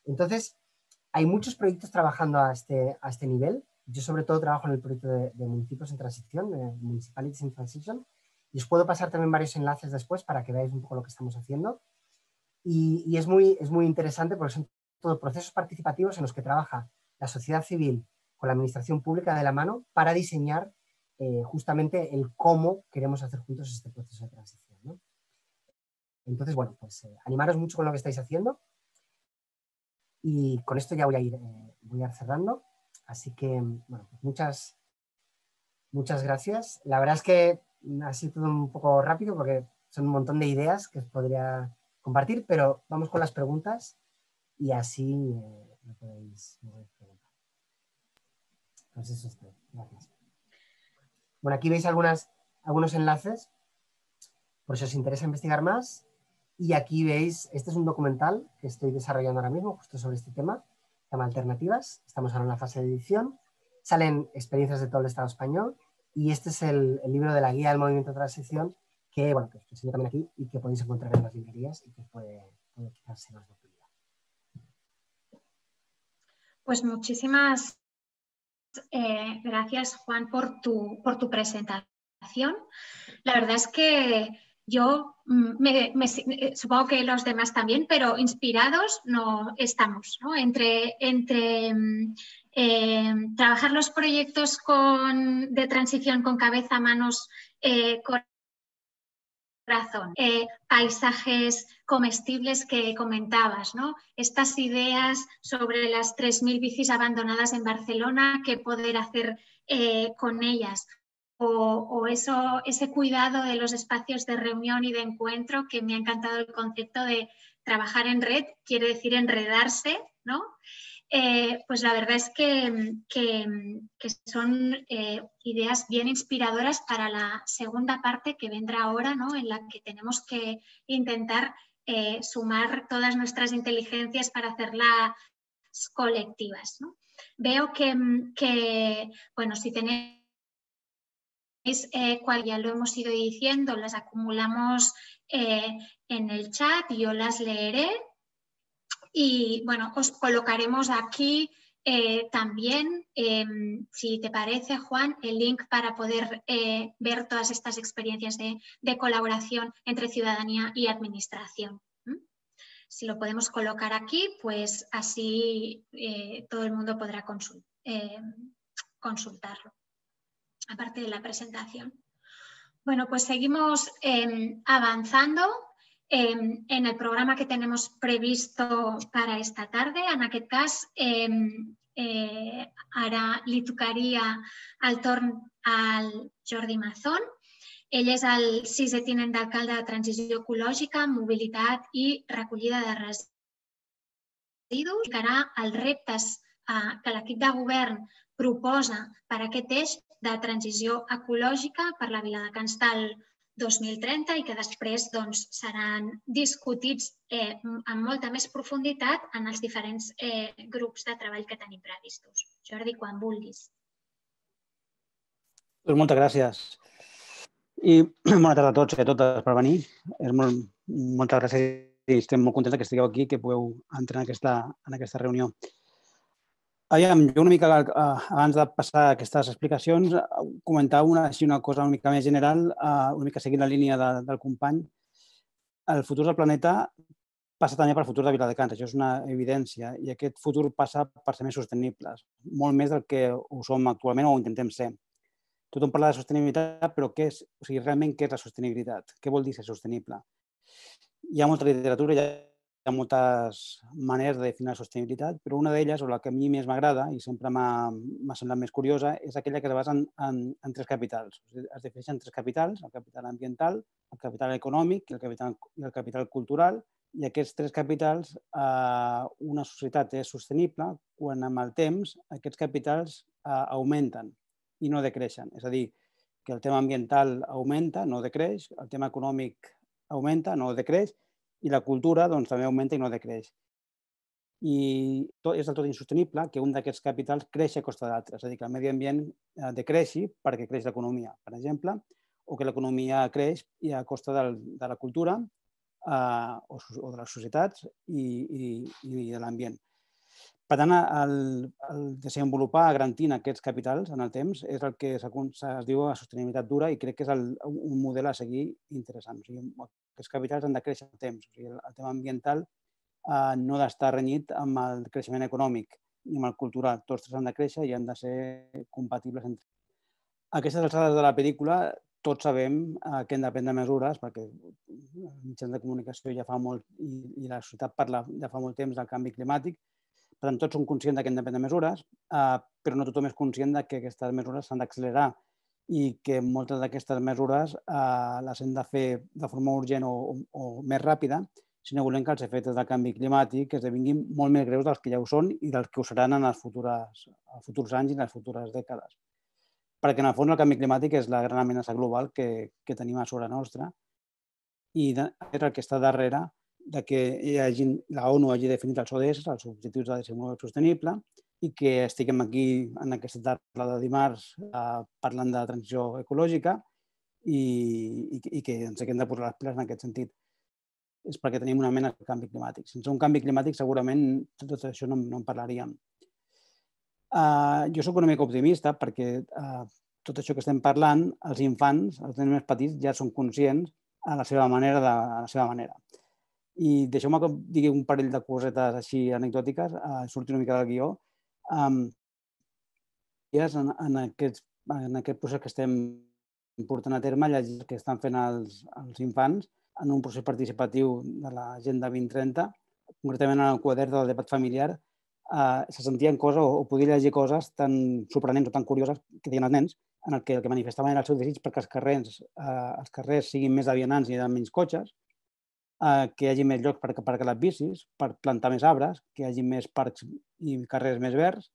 Entonces, hay muchos proyectos trabajando a este, a este nivel. Yo sobre todo trabajo en el proyecto de, municipios en transición, de Municipalities in Transition, y os puedo pasar también varios enlaces después para que veáis un poco lo que estamos haciendo. Y, y, es, muy, es muy interesante porque son todos procesos participativos en los que trabaja la sociedad civil con la administración pública de la mano para diseñar eh, justamente el cómo queremos hacer juntos este proceso de transición. Entonces, bueno, pues eh, animaros mucho con lo que estáis haciendo y con esto ya voy a ir, eh, voy a cerrando. Así que, bueno, pues muchas, muchas gracias. La verdad es que ha sido todo un poco rápido porque son un montón de ideas que os podría compartir, pero vamos con las preguntas y así me, podéis, preguntar. Pues eso es todo. Gracias. Bueno, aquí veis algunas, algunos enlaces por si os interesa investigar más. Y aquí veis, este es un documental que estoy desarrollando ahora mismo, justo sobre este tema, se llama Alternativas. Estamos ahora en la fase de edición. Salen experiencias de todo el Estado español y este es el, libro de la guía del movimiento de transición que, bueno, que os presento también aquí y que podéis encontrar en las librerías y que puede, puede quizás ser más utilidad. Pues muchísimas eh, gracias, Juan, por tu, por tu presentación. La verdad es que yo mm, eh, supongo que los demás también, pero inspirados no estamos, ¿no? Entre, entre mm, eh, trabajar los proyectos de transición con cabeza, manos, con razón. Eh, paisajes comestibles que comentabas, ¿no? Estas ideas sobre las 3.000 bicis abandonadas en Barcelona, qué poder hacer eh, con ellas. O, o, eso, ese cuidado de los espacios de reunión y de encuentro, que me ha encantado el concepto de trabajar en red, quiere decir enredarse, ¿no? Eh, pues la verdad es que, que, son eh, ideas bien inspiradoras para la segunda parte que vendrá ahora, ¿no? en la que tenemos que intentar eh, sumar todas nuestras inteligencias para hacer la colectivas. Veo que, que, bueno, si tenéis cual ya lo hemos ido diciendo, las acumulamos en el chat, yo las leeré y bueno, os colocaremos aquí eh, también, em, si te parece, Juan, el link para poder eh, ver todas estas experiencias de, colaboración entre ciudadanía y administración. Si lo podemos colocar aquí, pues así eh, todo el mundo podrá consultarlo, aparte de la presentación. Bueno, pues seguimos em, avanzando em, en el programa que tenemos previsto para esta tarde. En aquest cas, eh, ara li tocaria el torn al Jordi Mazón. Ell és el sisè tinent d'alcalde de Transició Ecològica, Mobilitat i Recollida de Residus. Explicarà els reptes eh, que l'equip de govern proposa per aquest eix de transició ecològica per la Vila de Canstal 2030 i que després doncs, seran discutits eh, amb molta més profunditat en els diferents eh, grups de treball que tenim previstos. Jordi, quan vulguis. Moltes gràcies. I bona tarda a tots i a totes per venir. És molt, moltes gràcies i estem molt contents que estigueu aquí, que pugueu entrar en aquesta, en aquesta reunió. Aviam, jo una mica, eh, abans de passar aquestes explicacions, comentar una, així una cosa una mica més general, eh, una mica seguint la línia de, del company. El futur del planeta passa també pel futur de Viladecans, això és una evidència, i aquest futur passa per ser més sostenibles, molt més del que ho som actualment o ho intentem ser. Tothom parla de sostenibilitat, però què és, o sigui, realment què és la sostenibilitat? Què vol dir ser sostenible? Hi ha molta literatura, hi ha ha moltes maneres de definir la sostenibilitat, però una d'elles, o la que a mi més m'agrada i sempre m'ha semblat més curiosa, és aquella que es basa en, en, en tres capitals. Es defineixen tres capitals, el capital ambiental, el capital econòmic i el capital, i el capital cultural, i aquests tres capitals, eh, una societat és sostenible quan amb el temps aquests capitals eh, augmenten i no decreixen. És a dir, que el tema ambiental augmenta, no decreix, el tema econòmic augmenta, no decreix, i la cultura doncs, també augmenta i no decreix. I tot, és del tot insostenible que un d'aquests capitals creixi a costa d'altres, és a dir, que el medi ambient eh, decreixi perquè creix l'economia, per exemple, o que l'economia creix i a costa del, de la cultura eh, o, o de les societats i, i, i de l'ambient. Per tant, el, el desenvolupar garantint aquests capitals en el temps és el que es diu la sostenibilitat dura i crec que és el, un model a seguir interessant. O sigui, aquests capitals han de créixer en temps. O sigui, el, tema ambiental eh, no ha d'estar renyit amb el creixement econòmic ni amb el cultural. Tots tres han de créixer i han de ser compatibles entre A aquestes alçades de la pel·lícula tots sabem eh, que hem de prendre mesures perquè els mitjans de comunicació ja fa molt i, i la societat parla ja fa molt temps del canvi climàtic per tant, tots som conscients que hem de prendre mesures, eh, però no tothom és conscient de que aquestes mesures s'han d'accelerar i que moltes d'aquestes mesures eh, les hem de fer de forma urgent o, o, o més ràpida si no volem que els efectes del canvi climàtic esdevinguin molt més greus dels que ja ho són i dels que ho seran en els futurs, els futurs anys i en les futures dècades. Perquè, en el fons, el canvi climàtic és la gran amenaça global que, que tenim a sobre nostra i és el que està darrere de que hi hagi, la ONU hagi definit els ODS, els Objectius de Desenvolupament Sostenible, i que estiguem aquí en aquesta tarda de dimarts eh, parlant de transició ecològica i, i, i que ens haguem de posar les piles en aquest sentit. És perquè tenim una mena de canvi climàtic. Sense un canvi climàtic segurament tot això no, no en parlaríem. Uh, jo sóc una mica optimista perquè uh, tot això que estem parlant, els infants, els nens més petits, ja són conscients a la seva manera. De, a la seva manera. I deixeu-me que digui un parell de cosetes així anecdòtiques, uh, surti una mica del guió. Um, en, en, aquest, en aquest procés que estem portant a terme, llegir que estan fent els, els infants en un procés participatiu de l'Agenda 2030, concretament en el quadern del debat familiar, eh, se sentien coses o, o podia llegir coses tan sorprenents o tan curioses que deien els nens, en el que el que manifestaven era el seu desig perquè els carrers, eh, els carrers siguin més avianants i hi menys cotxes, eh, que hi hagi més llocs per aparcar les bicis, per plantar més arbres, que hi hagi més parcs i carrers més verds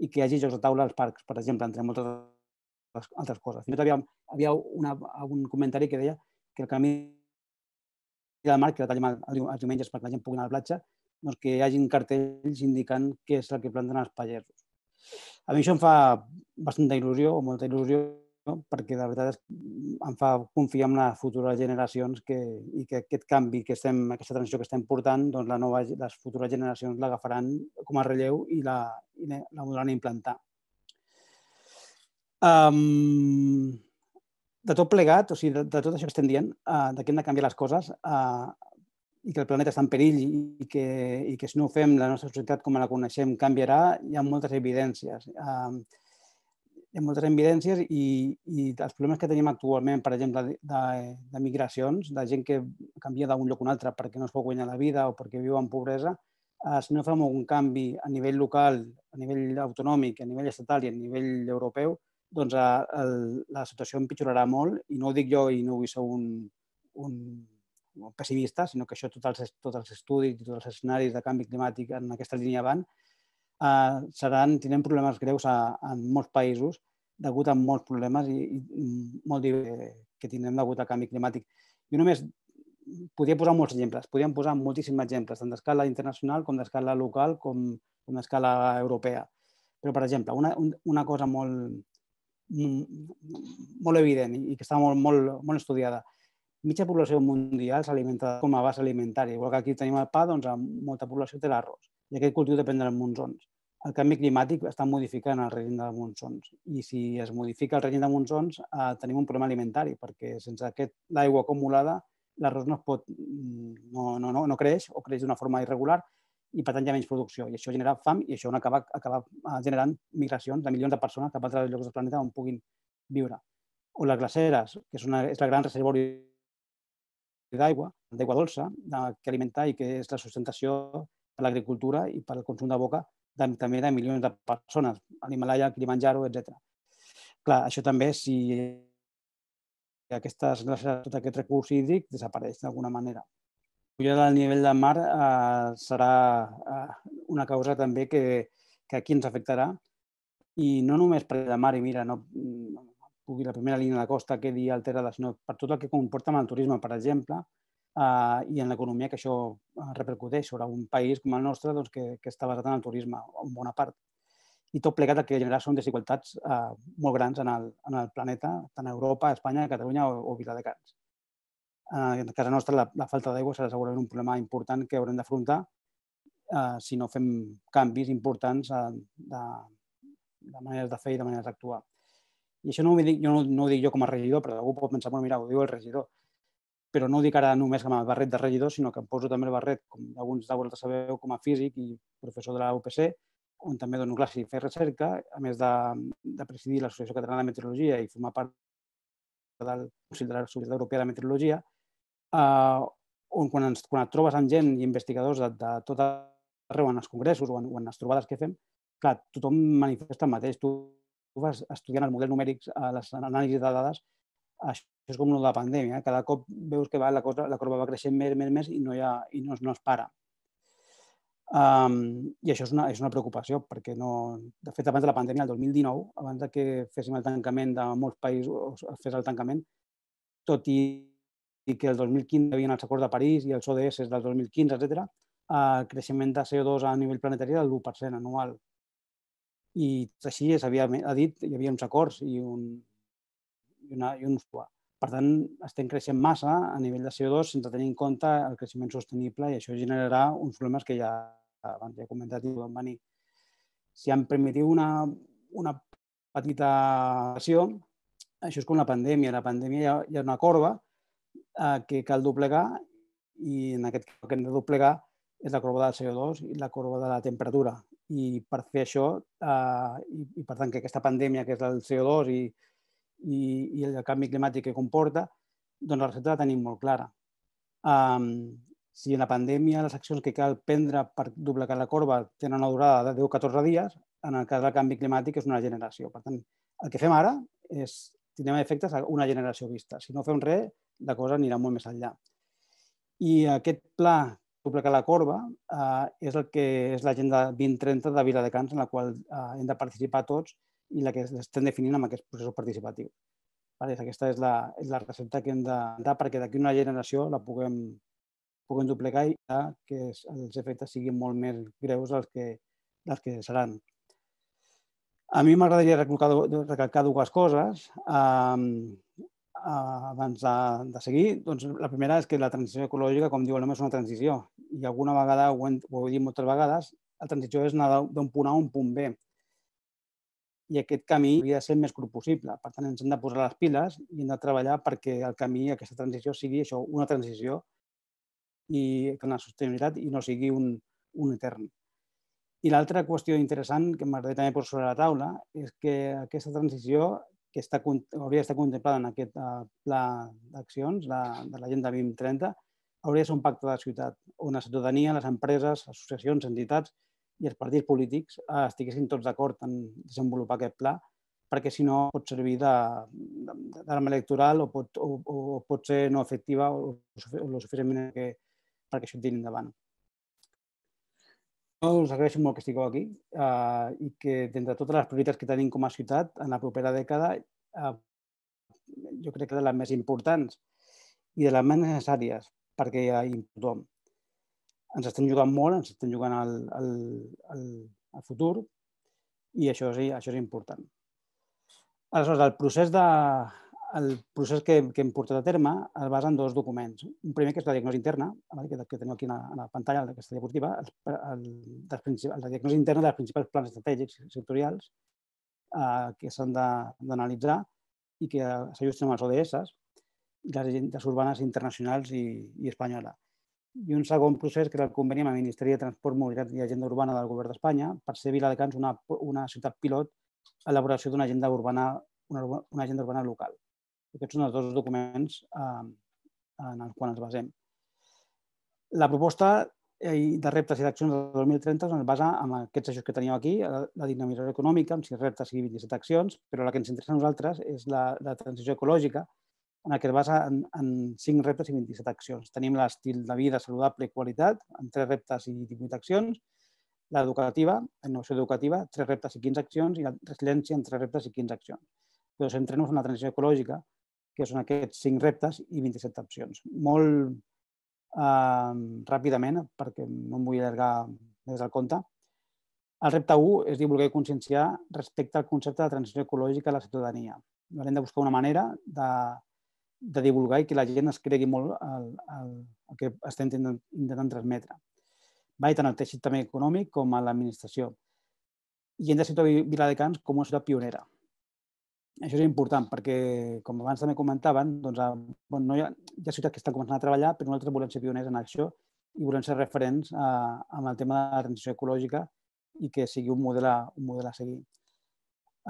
i que hi hagi jocs de taula als parcs, per exemple, entre moltes altres coses. Fins i tot havia, havia una, un comentari que deia que el camí del mar, que el tallem els diumenges perquè la gent pugui anar a la platja, doncs, que hi hagin cartells indicant què és el que planten els pagesos. A mi això em fa bastanta il·lusió, o molta il·lusió, no? perquè de veritat em fa confiar en les futures generacions que, i que aquest canvi que estem, aquesta transició que estem portant, doncs la nova, les futures generacions l'agafaran com a relleu i la, i la, voldran implantar. Um, de tot plegat, o sigui, de, de tot això que estem dient, uh, de que hem de canviar les coses uh, i que el planeta està en perill i, que, i que si no ho fem, la nostra societat com la coneixem canviarà, hi ha moltes evidències. Uh, hi ha moltes evidències i, i els problemes que tenim actualment, per exemple, de, de, migracions, de gent que canvia d'un lloc a un altre perquè no es pot guanyar la vida o perquè viu en pobresa, uh, si no fem un canvi a nivell local, a nivell autonòmic, a nivell estatal i a nivell europeu, doncs el, la situació empitjorarà molt i no ho dic jo i no vull ser un, un, un pessimista, sinó que això tots els, tots els estudis i tots els escenaris de canvi climàtic en aquesta línia van, eh, seran, tindrem problemes greus a, en molts països degut a molts problemes i, i molt que tindrem degut al canvi climàtic. Jo només podria posar molts exemples, podríem posar moltíssims exemples, tant d'escala internacional com d'escala local com, com d'escala europea. Però, per exemple, una, una cosa molt, molt evident i que està molt, molt, molt estudiada. Mitja població mundial s'alimenta com a base alimentària. Igual que aquí tenim el pa, doncs molta població té l'arròs. I aquest cultiu depèn dels monsons. El canvi climàtic està modificant el règim de monsons. I si es modifica el règim de monsons, eh, tenim un problema alimentari, perquè sense aquest l'aigua acumulada l'arròs no es pot, no, no, no, no creix o creix d'una forma irregular i per tant hi ha menys producció. I això genera fam i això acaba, acaba eh, generant migracions de milions de persones cap a altres llocs del planeta on puguin viure. O les glaceres, que és, una, és la gran reservori d'aigua, d'aigua dolça, de, que alimenta i que és la sustentació per l'agricultura i per al consum de boca de, també de milions de persones, a l'Himalaya, Kilimanjaro, etc. Clar, això també, si aquestes glaceres, tot aquest recurs hídric desapareix d'alguna manera pujar del nivell del mar eh, serà eh, una causa també que, que aquí ens afectarà i no només per la mar i mira, no, pugui la primera línia de la costa quedi alterada, sinó per tot el que comporta amb el turisme, per exemple, eh, i en l'economia que això eh, repercuteix sobre un país com el nostre doncs, que, que està basat en el turisme, en bona part. I tot plegat el que genera són desigualtats eh, molt grans en el, en el planeta, tant a Europa, a Espanya, a Catalunya o, o Viladecans eh, a casa nostra la, la falta d'aigua serà segurament un problema important que haurem d'afrontar eh, si no fem canvis importants eh, de, de maneres de fer i de maneres d'actuar. I això no ho, dic, jo no, no ho dic jo com a regidor, però algú pot pensar, bueno, mira, ho diu el regidor. Però no ho dic ara només com a barret de regidor, sinó que em poso també el barret, com alguns de vosaltres sabeu, com a físic i professor de la UPC, on també dono classe i fer recerca, a més de, de presidir l'Associació Catalana de Meteorologia i formar part del Consell de la Societat Europea de Meteorologia, eh, on quan, ens, quan et trobes amb gent i investigadors de, de tot arreu en els congressos o en, o en les trobades que fem, clar, tothom manifesta el mateix. Tu, vas estudiant els models numèrics, a les anàlisis de dades, això és com la pandèmia. Eh? Cada cop veus que va, la, cosa, la corba va creixent més, més, més i no, hi ha, i no, no es para. Um, I això és una, és una preocupació, perquè no... De fet, abans de la pandèmia, el 2019, abans de que féssim el tancament de molts països, fes el tancament, tot i i que el 2015 hi havia els acords de París i els ODS del 2015, etc., el creixement de CO2 a nivell planetari del 1% anual. I així s'havia dit, hi havia uns acords i un, i, una, i un per tant, estem creixent massa a nivell de CO2 sense tenir en compte el creixement sostenible i això generarà uns problemes que ja abans ja he comentat i van venir. Si em permetiu una, una petita acció, això és com la pandèmia. La pandèmia hi ha, hi ha una corba eh, que cal doblegar i en aquest cas que hem de doblegar és la corba del CO2 i la corba de la temperatura. I per fer això, eh, i, i per tant que aquesta pandèmia que és el CO2 i, i, i el canvi climàtic que comporta, doncs la recepta la tenim molt clara. Um, si en la pandèmia les accions que cal prendre per doblegar la corba tenen una durada de 10-14 dies, en el cas del canvi climàtic és una generació. Per tant, el que fem ara és tindrem efectes a una generació vista. Si no fem res, la cosa anirà molt més enllà. I aquest pla doblegar la corba eh, és el que és l'agenda 2030 de Viladecans en la qual eh, hem de participar tots i la que estem definint amb aquest procés participatiu. Vale, aquesta és la, és la recepta que hem de dar perquè d'aquí una generació la puguem, puguem duplicar i que els efectes siguin molt més greus dels que, dels que seran. A mi m'agradaria recalcar dues coses. Um, abans de, de seguir, doncs la primera és que la transició ecològica, com diu nom, és una transició. I alguna vegada, ho, hem, ho he dit moltes vegades, la transició és anar d'un punt A a un punt B. I aquest camí hauria de ser el més curt possible. Per tant, ens hem de posar les piles i hem de treballar perquè el camí, aquesta transició, sigui això, una transició i que la sostenibilitat i no sigui un, un etern. I l'altra qüestió interessant que m'agradaria també posar sobre la taula és que aquesta transició que està, hauria d'estar contemplada en aquest uh, pla d'accions de, de l'Agenda 2030 hauria de ser un pacte de ciutat on la ciutadania, les empreses, associacions, entitats i els partits polítics uh, estiguessin tots d'acord en desenvolupar aquest pla perquè si no pot servir d'arma electoral o pot, o, o pot ser no efectiva o, o lo suficientment que, perquè això tiri endavant us agraeixo molt que estigueu aquí uh, i que d'entre totes les prioritats que tenim com a ciutat en la propera dècada, uh, jo crec que de les més importants i de les més necessàries perquè hi ha tothom. Ens estem jugant molt, ens estem jugant al, al, al, al futur i això és, això és important. Aleshores, el procés de, el procés que, que hem portat a terme es basa en dos documents. Un primer, que és la diagnosi interna, que, que tenim aquí a la, a la pantalla d'aquesta diapositiva, el, el, el, la diagnosi interna dels principals plans estratègics sectorials eh, que s'han d'analitzar i que s'ajusten amb els ODS, les agendes urbanes internacionals i, i espanyola. I un segon procés, que era el conveni amb el Ministeri de Transport, Mobilitat i Agenda Urbana del Govern d'Espanya per ser Viladecans una, una ciutat pilot a l'elaboració d'una agenda urbana una, una agenda urbana local. Aquests són els dos documents eh, en els quals ens basem. La proposta eh, de reptes i d'accions del 2030 es basa en aquests eixos que teníem aquí, la dinamització econòmica, amb 6 reptes i 27 accions, però la que ens interessa a nosaltres és la, la transició ecològica, en la que es basa en, en 5 reptes i 27 accions. Tenim l'estil de vida saludable i qualitat, amb 3 reptes i 18 accions, l'educativa, la innovació educativa, 3 reptes i 15 accions, i la resiliència en 3 reptes i 15 accions. Però centrem-nos en la transició ecològica, que són aquests cinc reptes i 27 opcions. Molt eh, ràpidament, perquè no em vull allargar més del compte, el repte 1 és divulgar i conscienciar respecte al concepte de transició ecològica a la ciutadania. Hem de buscar una manera de, de divulgar i que la gent es cregui molt el, el, el que estem intentant, intentant transmetre. Va tant al teixit també econòmic com a l'administració. I hem de situar Viladecans com una ciutat pionera. Això és important perquè, com abans també comentaven, doncs, bueno, no hi, ha, hi ha ciutats que estan començant a treballar, però nosaltres volem ser pioners en això i volem ser referents a, amb el tema de la transició ecològica i que sigui un model a, un model a seguir.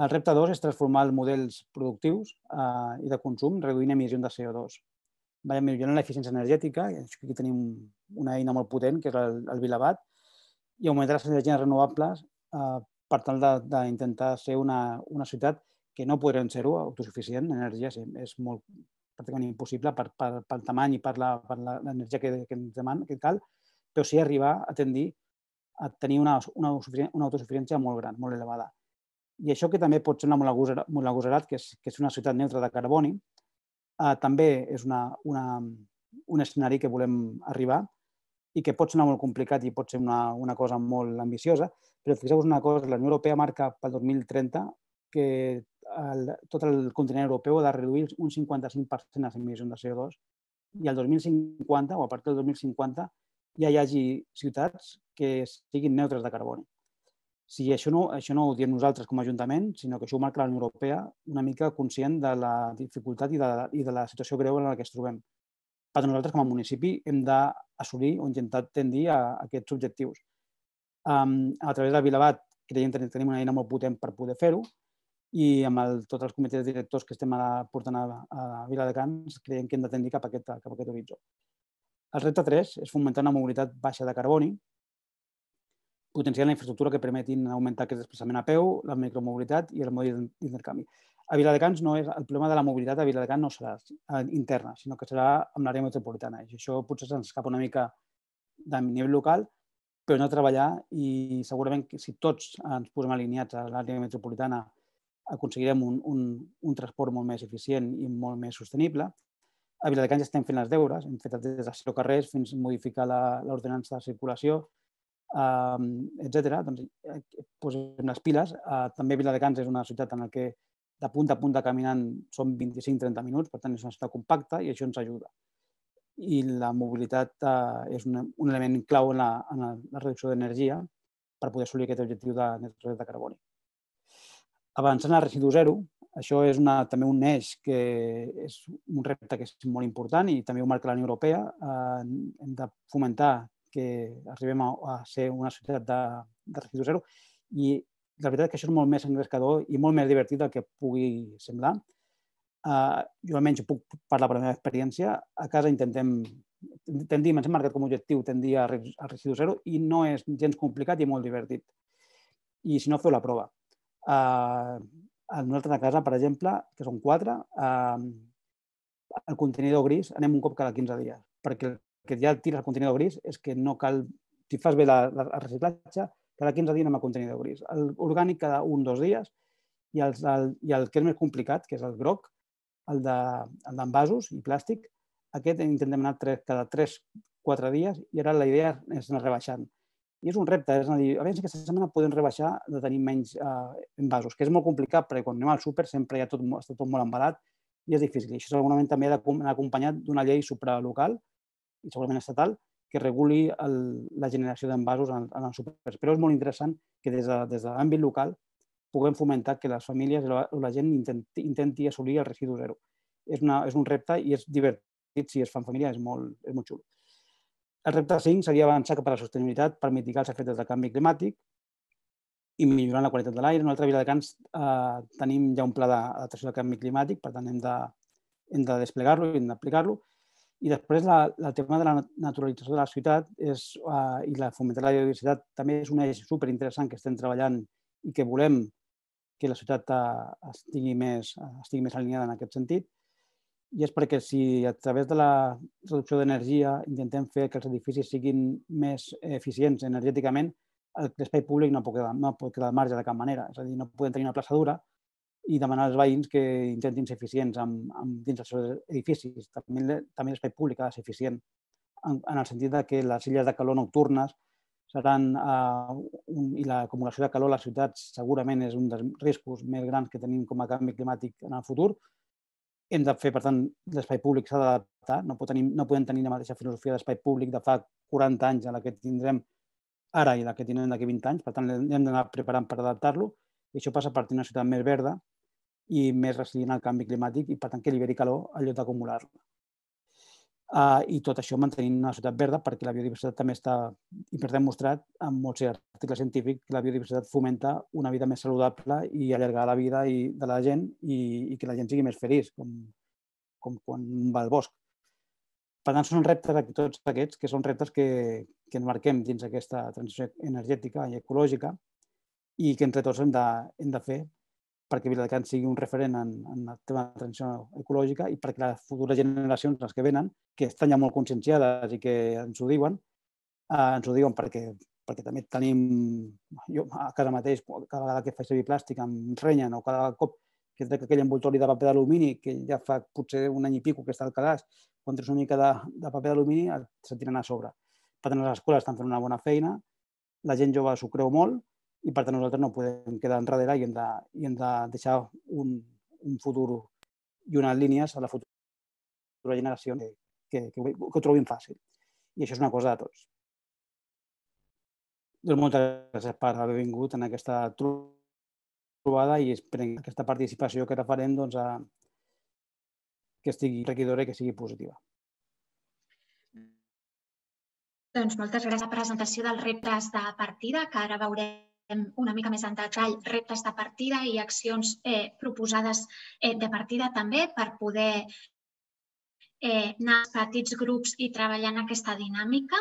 El repte 2 és transformar els models productius eh, i de consum reduint emissions de CO2. Va millorant l'eficiència energètica, aquí tenim una eina molt potent, que és el, el Vilabat, i augmentar les energies renovables eh, per tal d'intentar ser una, una ciutat que no podrem ser-ho autosuficient en energia, és molt pràcticament impossible per, per, pel tamany i per l'energia que, que ens demana, que cal, però sí arribar a tendir a tenir una, una, una autosuficiència molt gran, molt elevada. I això que també pot ser una Montlagoserat, que és, que és una ciutat neutra de carboni, eh, també és una, una, un escenari que volem arribar i que pot ser molt complicat i pot ser una, una cosa molt ambiciosa, però fixeu-vos una cosa, la Unió Europea marca pel 2030 que el, tot el continent europeu ha de reduir un 55% les emissions de CO2 i el 2050 o a partir del 2050 ja hi hagi ciutats que siguin neutres de carboni. Si això no, això no ho diem nosaltres com a Ajuntament, sinó que això ho marca la Unió Europea una mica conscient de la dificultat i de, i de la situació greu en la que ens trobem. Per nosaltres, com a municipi, hem d'assolir o intentar tendir a, a aquests objectius. Um, a través de Vilabat creiem que tenim una eina molt potent per poder fer-ho i amb el, tots els comitès directors que estem ara portant a, a Viladecans creiem que hem de tendir cap a aquest, cap a aquest horitzó. El repte 3 és fomentar una mobilitat baixa de carboni, potenciar la infraestructura que permetin augmentar aquest desplaçament a peu, la micromobilitat i el modi d'intercanvi. A Viladecans no és, el problema de la mobilitat a Viladecans no serà eh, interna, sinó que serà amb l'àrea metropolitana. I això potser se'ns escapa una mica de nivell local, però no treballar i segurament que si tots ens posem alineats a l'àrea metropolitana aconseguirem un, un, un transport molt més eficient i molt més sostenible. a Viladecans estem fent els deures, hem fet des de zero carrers fins a modificar l'ordenança de circulació, etc. Doncs, eh, posem les piles. Eh, també Viladecans és una ciutat en la que de punta a punta caminant són 25-30 minuts, per tant és una ciutat compacta i això ens ajuda. I la mobilitat eh, és un, un element clau en la, en la, la reducció d'energia per poder assolir aquest objectiu de neutralitat de carboni. Avançant al residu zero, això és una, també un eix que és un repte que és molt important i també ho marca la Unió Europea. Eh, hem de fomentar que arribem a, a ser una societat de, de residu zero i la veritat és que això és molt més engrescador i molt més divertit del que pugui semblar. Uh, jo almenys puc parlar per la meva experiència. A casa intentem, tendim, ens hem marcat com a objectiu tendir a, a residu zero i no és gens complicat i molt divertit. I si no, feu la prova. Uh, a nosaltres a casa, per exemple, que són quatre, eh, el contenidor gris anem un cop cada 15 dies, perquè el que ja tires el contenidor gris és que no cal, si fas bé la, la, el reciclatge, cada 15 dies anem al contenidor gris. El orgànic cada un o dos dies i, els, el, i el que és més complicat, que és el groc, el d'envasos de, i plàstic, aquest intentem anar tres, cada 3-4 dies i ara la idea és anar rebaixant. I és un repte, és a dir, a veure si aquesta setmana podem rebaixar de tenir menys eh, envasos, que és molt complicat perquè quan anem al súper sempre hi ha tot, està tot molt embalat i és difícil. I això segurament també ha d'anar acompanyat d'una llei supralocal i segurament estatal que reguli el, la generació d'envasos en, en els súpers. Però és molt interessant que des de, des de l'àmbit local puguem fomentar que les famílies o la, la gent intenti, intenti assolir el residu zero. És, una, és un repte i és divertit si es fa en família, és molt, és molt xulo. El repte 5 seria avançar cap a la sostenibilitat per mitigar els efectes del canvi climàtic i millorar la qualitat de l'aire. Nosaltres a Viladecans eh, tenim ja un pla d'adaptació al canvi climàtic, per tant hem de, hem de desplegar-lo i hem d'aplicar-lo. I després la, el tema de la naturalització de la ciutat és, eh, i la fomentar la biodiversitat també és un eix superinteressant que estem treballant i que volem que la ciutat eh, estigui, més, estigui més alineada en aquest sentit i és perquè si a través de la reducció d'energia intentem fer que els edificis siguin més eficients energèticament, l'espai públic no pot, quedar, no pot quedar al marge de cap manera. És a dir, no podem tenir una plaça dura i demanar als veïns que intentin ser eficients amb, amb dins dels seus edificis. També, també l'espai públic ha de ser eficient en, en el sentit de que les illes de calor nocturnes seran, eh, un, i l'acumulació de calor a les ciutats segurament és un dels riscos més grans que tenim com a canvi climàtic en el futur, hem de fer, per tant, l'espai públic s'ha d'adaptar, no, tenir, no podem tenir la mateixa filosofia d'espai públic de fa 40 anys a la que tindrem ara i la que tindrem d'aquí 20 anys, per tant, hem d'anar preparant per adaptar-lo, i això passa per tenir una ciutat més verda i més resilient al canvi climàtic i, per tant, que liberi calor al lloc d'acumular-la. Uh, I tot això mantenint una ciutat verda perquè la biodiversitat també està demostrat en molts articles científics que la biodiversitat fomenta una vida més saludable i allargar la vida i, de la gent i, i que la gent sigui més feliç, com, com quan va al bosc. Per tant, són reptes tots aquests que són reptes que, que ens marquem dins aquesta transició energètica i ecològica i que entre tots hem de, hem de fer perquè Viladecans sigui un referent en, en el tema de transició ecològica i perquè les futures generacions, les que venen, que estan ja molt conscienciades i que ens ho diuen, eh, ens ho diuen perquè, perquè també tenim, jo a casa mateix, cada vegada que faig servir plàstic em renyen o cada cop que trec aquell envoltori de paper d'alumini que ja fa potser un any i pico que està al calaix, quan treus una mica de, de paper d'alumini se tiren a sobre. Per tant, les escoles estan fent una bona feina, la gent jove s'ho creu molt i per tant nosaltres no podem quedar enrere i hem de, i hem de deixar un, un futur i unes línies a la futura generació que, que, que, que ho trobin fàcil. I això és una cosa de tots. Doncs moltes gràcies per haver vingut en aquesta trobada i esperem aquesta participació que ara farem doncs, a, que estigui requidora i que sigui positiva. Doncs moltes gràcies a la presentació dels reptes de partida, que ara veurem una mica més en detall reptes de partida i accions eh, proposades eh, de partida també per poder eh, anar a petits grups i treballar en aquesta dinàmica.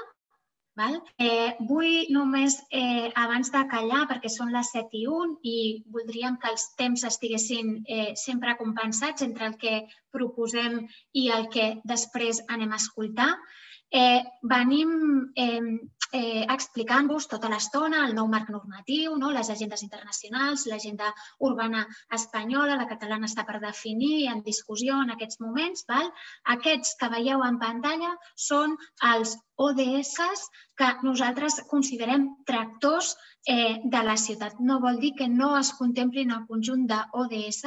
Val? Eh, vull només, eh, abans de callar, perquè són les 7 i 1 i voldríem que els temps estiguessin eh, sempre compensats entre el que proposem i el que després anem a escoltar, eh, venim eh, eh, explicant-vos tota l'estona el nou marc normatiu, no? les agendes internacionals, l'agenda urbana espanyola, la catalana està per definir, en discussió en aquests moments. Val? Aquests que veieu en pantalla són els ODS que nosaltres considerem tractors eh, de la ciutat. No vol dir que no es contemplin el conjunt d'ODS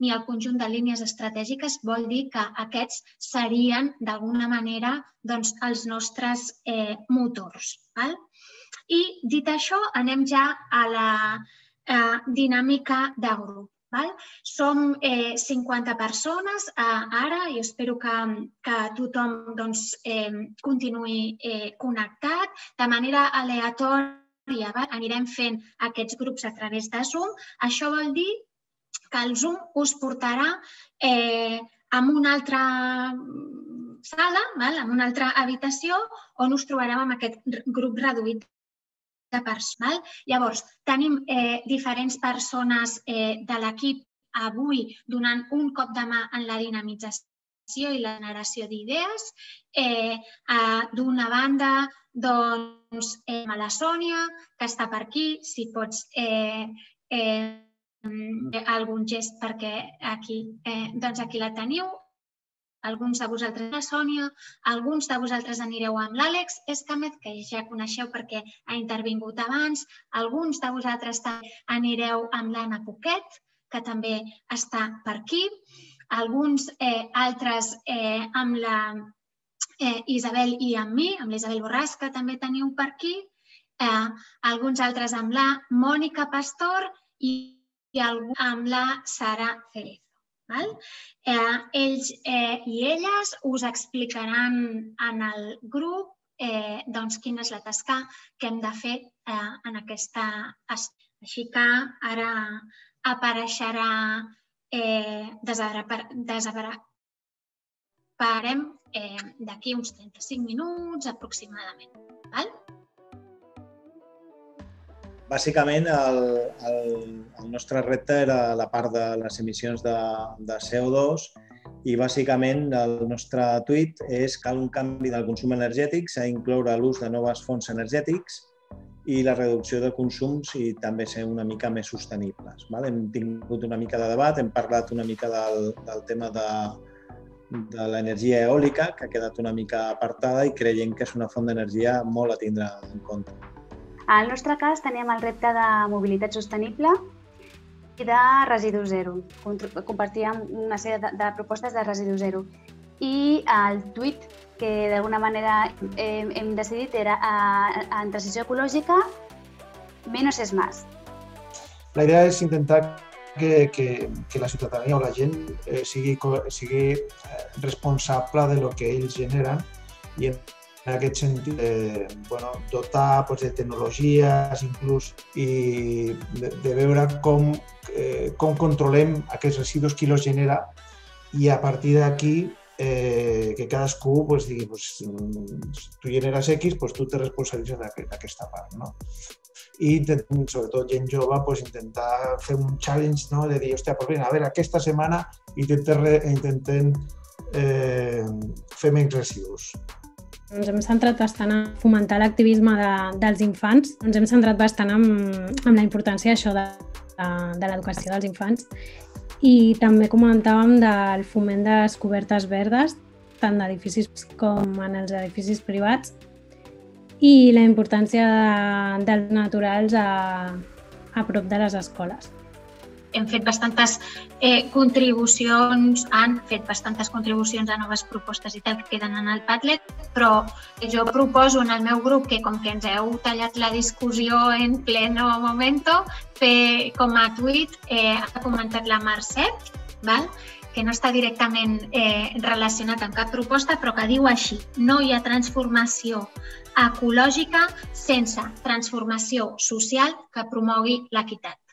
ni el conjunt de línies estratègiques, vol dir que aquests serien d'alguna manera doncs, els nostres eh, motors. Val? I dit això, anem ja a la eh, dinàmica de grup. Val? Som eh, 50 persones eh, ara i espero que, que tothom doncs, eh, continuï eh, connectat. De manera aleatòria val? anirem fent aquests grups a través de Zoom. Això vol dir que el Zoom us portarà eh, en una altra sala, val? en una altra habitació, on us trobarem amb aquest grup reduït personal. Llavors, tenim eh, diferents persones eh, de l'equip avui donant un cop de mà en la dinamització i la generació d'idees. Eh, D'una banda, doncs, eh, la Sònia, que està per aquí, si pots eh, eh, algun gest perquè aquí, eh, doncs aquí la teniu alguns de vosaltres la Sònia, alguns de vosaltres anireu amb l'Àlex. Escamez, que ja coneixeu perquè ha intervingut abans, alguns de vosaltres anireu amb l'Anna Poquet, que també està per aquí, alguns eh, altres eh, amb la eh, Isabel i amb mi, amb l'Isabel Borràs, que també teniu per aquí, eh, alguns altres amb la Mònica Pastor i, i amb la Sara Cerezo. Val? Eh, ells eh, i elles us explicaran en el grup eh, doncs, quina és la tasca que hem de fer eh, en aquesta Així que ara apareixerà eh, desaparegarem eh, d'aquí uns 35 minuts aproximadament. Val? Bàsicament, el, el, el nostre repte era la part de les emissions de, de CO2 i bàsicament el nostre tuit és cal un canvi del consum energètic, s'ha d'incloure l'ús de noves fonts energètics i la reducció de consums i també ser una mica més sostenibles. Val? Hem tingut una mica de debat, hem parlat una mica del, del tema de, de l'energia eòlica, que ha quedat una mica apartada i creiem que és una font d'energia molt a tindre en compte. Al nostre cas teníem el repte de mobilitat sostenible i de residu zero. Compartíem una sèrie de, de propostes de residu zero. I el tuit que d'alguna manera hem, hem decidit era en transició ecològica, menys és més. La idea és intentar que, que, que la ciutadania o la gent eh, sigui, sigui eh, responsable de lo que ells generen i en en aquest sentit, eh, bueno, dotar pues, de tecnologies inclús i de, de veure com, eh, com controlem aquests residus, qui els genera i a partir d'aquí eh, que cadascú pues, digui, pues, tu generes X, pues, tu te responsabilitzes d'aquesta part. No? i sobretot gent jove pues, intentar fer un challenge no? de dir, hòstia, pues, a veure, aquesta setmana intentem, intentem eh, fer menys residus ens hem centrat bastant a fomentar l'activisme de, dels infants. Ens hem centrat bastant en, en la importància això de, de, de l'educació dels infants i també comentàvem del foment de les cobertes verdes, tant d'edificis com en els edificis privats, i la importància de, dels naturals a, a prop de les escoles hem fet bastantes eh, contribucions, han fet bastantes contribucions a noves propostes i tal que queden en el Padlet, però jo proposo en el meu grup que com que ens heu tallat la discussió en pleno momento, fer com a tuit, eh, ha comentat la Mercè, val? que no està directament eh, relacionat amb cap proposta, però que diu així, no hi ha transformació ecològica sense transformació social que promogui l'equitat.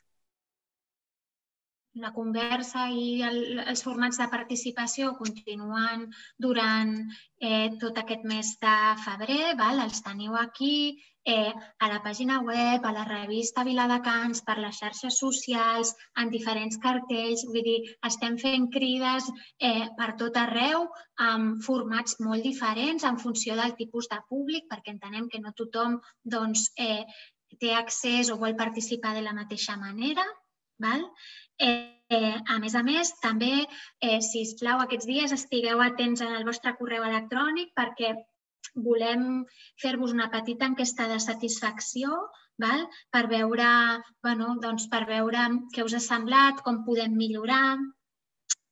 La conversa i el, els formats de participació continuen durant eh, tot aquest mes de febrer, val? els teniu aquí eh, a la pàgina web, a la revista Viladecans, per les xarxes socials, en diferents cartells, vull dir, estem fent crides eh, per tot arreu amb formats molt diferents en funció del tipus de públic, perquè entenem que no tothom doncs, eh, té accés o vol participar de la mateixa manera. Val? Eh, a més a més, també, eh, si us plau, aquests dies estigueu atents en el vostre correu electrònic perquè volem fer-vos una petita enquesta de satisfacció val? per veure, bueno, doncs per veure què us ha semblat, com podem millorar,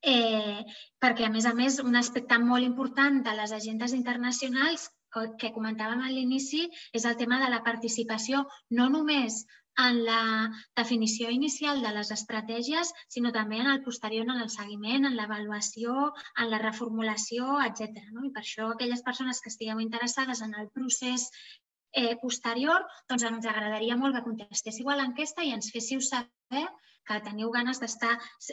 eh, perquè, a més a més, un aspecte molt important de les agendes internacionals que comentàvem a l'inici és el tema de la participació, no només en la definició inicial de les estratègies, sinó també en el posterior, en el seguiment, en l'avaluació, en la reformulació, etc. No? I per això aquelles persones que estigueu interessades en el procés eh, posterior, doncs ens agradaria molt que contestéssiu a l'enquesta i ens féssiu saber que teniu ganes d'estar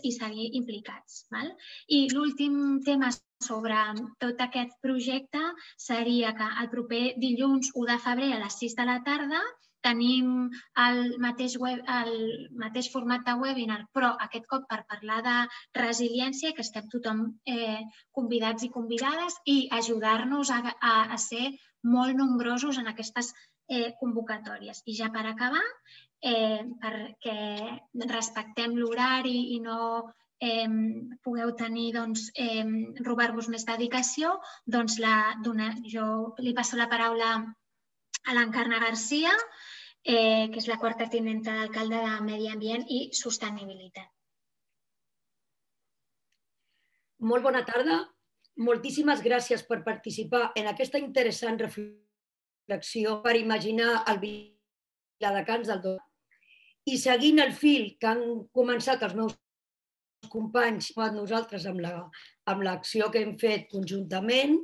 i seguir implicats. Val? I l'últim tema sobre tot aquest projecte seria que el proper dilluns 1 de febrer a les 6 de la tarda tenim el mateix, web, el mateix format de webinar, però aquest cop per parlar de resiliència, que estem tothom eh, convidats i convidades i ajudar-nos a, a, a ser molt nombrosos en aquestes eh, convocatòries. I ja per acabar, eh, perquè respectem l'horari i no eh, pugueu tenir, doncs, eh, robar-vos més dedicació, doncs la, dona, jo li passo la paraula a l'Encarna Garcia, eh, que és la quarta tinenta d'alcalde de Medi Ambient i Sostenibilitat. Molt bona tarda. Moltíssimes gràcies per participar en aquesta interessant reflexió per imaginar el Viladecans del Dor. I seguint el fil que han començat els meus companys, nosaltres amb l'acció la, amb que hem fet conjuntament,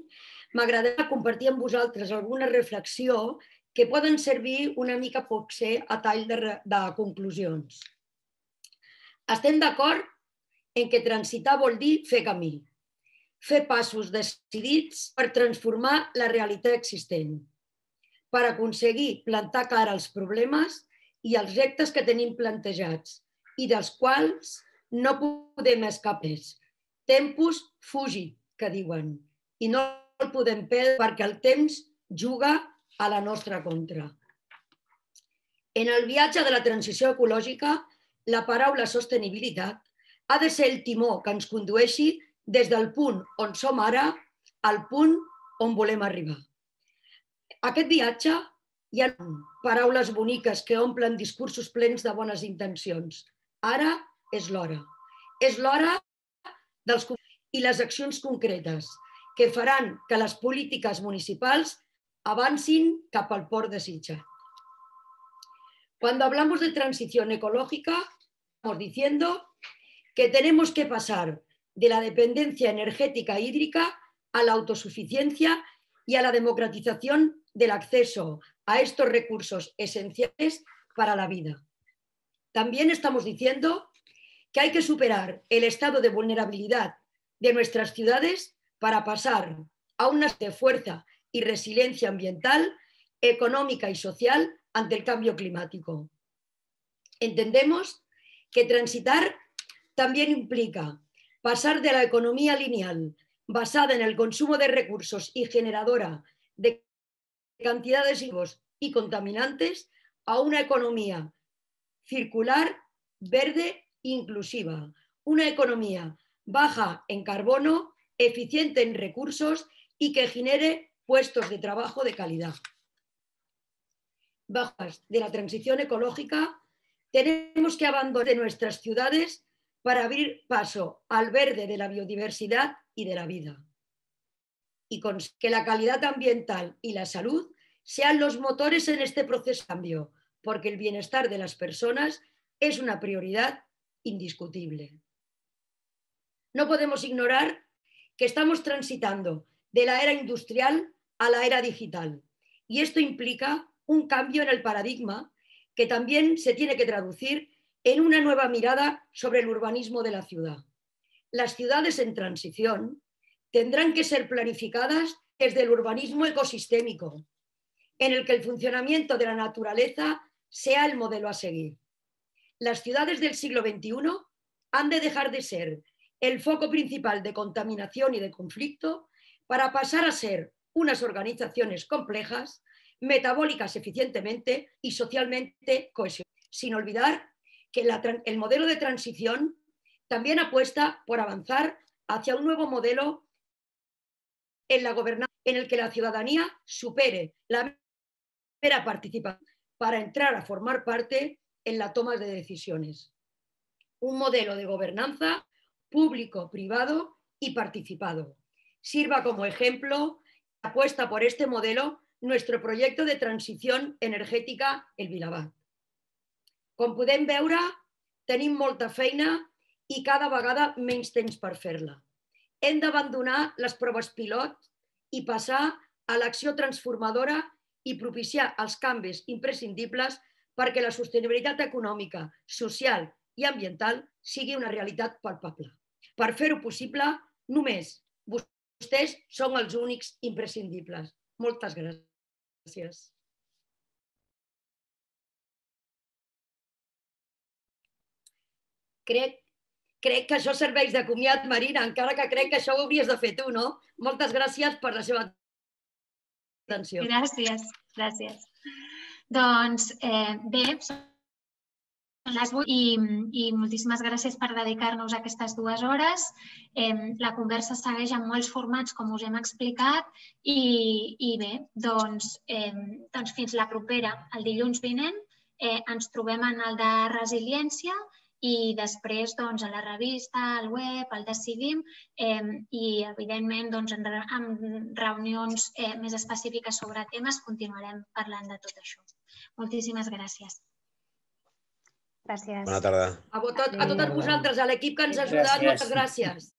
m'agradaria compartir amb vosaltres alguna reflexió que poden servir una mica potser a tall de, de conclusions. Estem d'acord en que transitar vol dir fer camí, fer passos decidits per transformar la realitat existent, per aconseguir plantar cara als problemes i als reptes que tenim plantejats i dels quals no podem escapar. Tempus fugi, que diuen, i no el podem perdre perquè el temps juga a la nostra contra. En el viatge de la transició ecològica, la paraula sostenibilitat ha de ser el timó que ens condueixi des del punt on som ara al punt on volem arribar. Aquest viatge hi ha paraules boniques que omplen discursos plens de bones intencions. Ara és l'hora. És l'hora dels i les accions concretes que faran que les polítiques municipals avancin cap al port. Cuando hablamos de transición ecológica, estamos diciendo que tenemos que pasar de la dependencia energética hídrica a la autosuficiencia y a la democratización del acceso a estos recursos esenciales para la vida. También estamos diciendo que hay que superar el estado de vulnerabilidad de nuestras ciudades para pasar a una de fuerza y resiliencia ambiental, económica y social ante el cambio climático. Entendemos que transitar también implica pasar de la economía lineal basada en el consumo de recursos y generadora de cantidades y contaminantes a una economía circular, verde, inclusiva, una economía baja en carbono, eficiente en recursos y que genere puestos de trabajo de calidad. Bajas de la transición ecológica, tenemos que abandonar nuestras ciudades para abrir paso al verde de la biodiversidad y de la vida. Y que la calidad ambiental y la salud sean los motores en este proceso de cambio, porque el bienestar de las personas es una prioridad indiscutible. No podemos ignorar que estamos transitando de la era industrial a la era digital. Y esto implica un cambio en el paradigma que también se tiene que traducir en una nueva mirada sobre el urbanismo de la ciudad. Las ciudades en transición tendrán que ser planificadas desde el urbanismo ecosistémico, en el que el funcionamiento de la naturaleza sea el modelo a seguir. Las ciudades del siglo XXI han de dejar de ser el foco principal de contaminación y de conflicto para pasar a ser unas organizaciones complejas, metabólicas eficientemente y socialmente cohesionadas, sin olvidar que el modelo de transición también apuesta por avanzar hacia un nuevo modelo en el que la ciudadanía supere la mera participación para entrar a formar parte en la toma de decisiones. Un modelo de gobernanza público, privado y participado. Sirva como ejemplo, apuesta por este modelo, nuestro proyecto de transición energètica El Vilabat. Com podem veure, tenim molta feina i cada vegada menys temps per fer-la. Hem d'abandonar les proves pilot i passar a l'acció transformadora i propiciar els canvis imprescindibles perquè la sostenibilitat econòmica, social i ambiental sigui una realitat palpable. Per fer-ho possible, només vostès són els únics imprescindibles. Moltes gràcies. Crec, crec que això serveix de comiat, Marina, encara que crec que això ho hauries de fer tu, no? Moltes gràcies per la seva atenció. Gràcies, gràcies. Doncs eh, bé, les 8 i, i moltíssimes gràcies per dedicar-nos aquestes dues hores. Eh, la conversa segueix en molts formats, com us hem explicat, i, i bé, doncs, eh, doncs fins la propera, el dilluns vinent, eh, ens trobem en el de resiliència i després doncs, a la revista, al web, el Decidim eh, i, evidentment, doncs, en, en reunions eh, més específiques sobre temes continuarem parlant de tot això. Moltíssimes gràcies. Gràcies. Bona tarda. A, tot, a totes vosaltres, a l'equip que ens ha ajudat, Gràcies. moltes gràcies.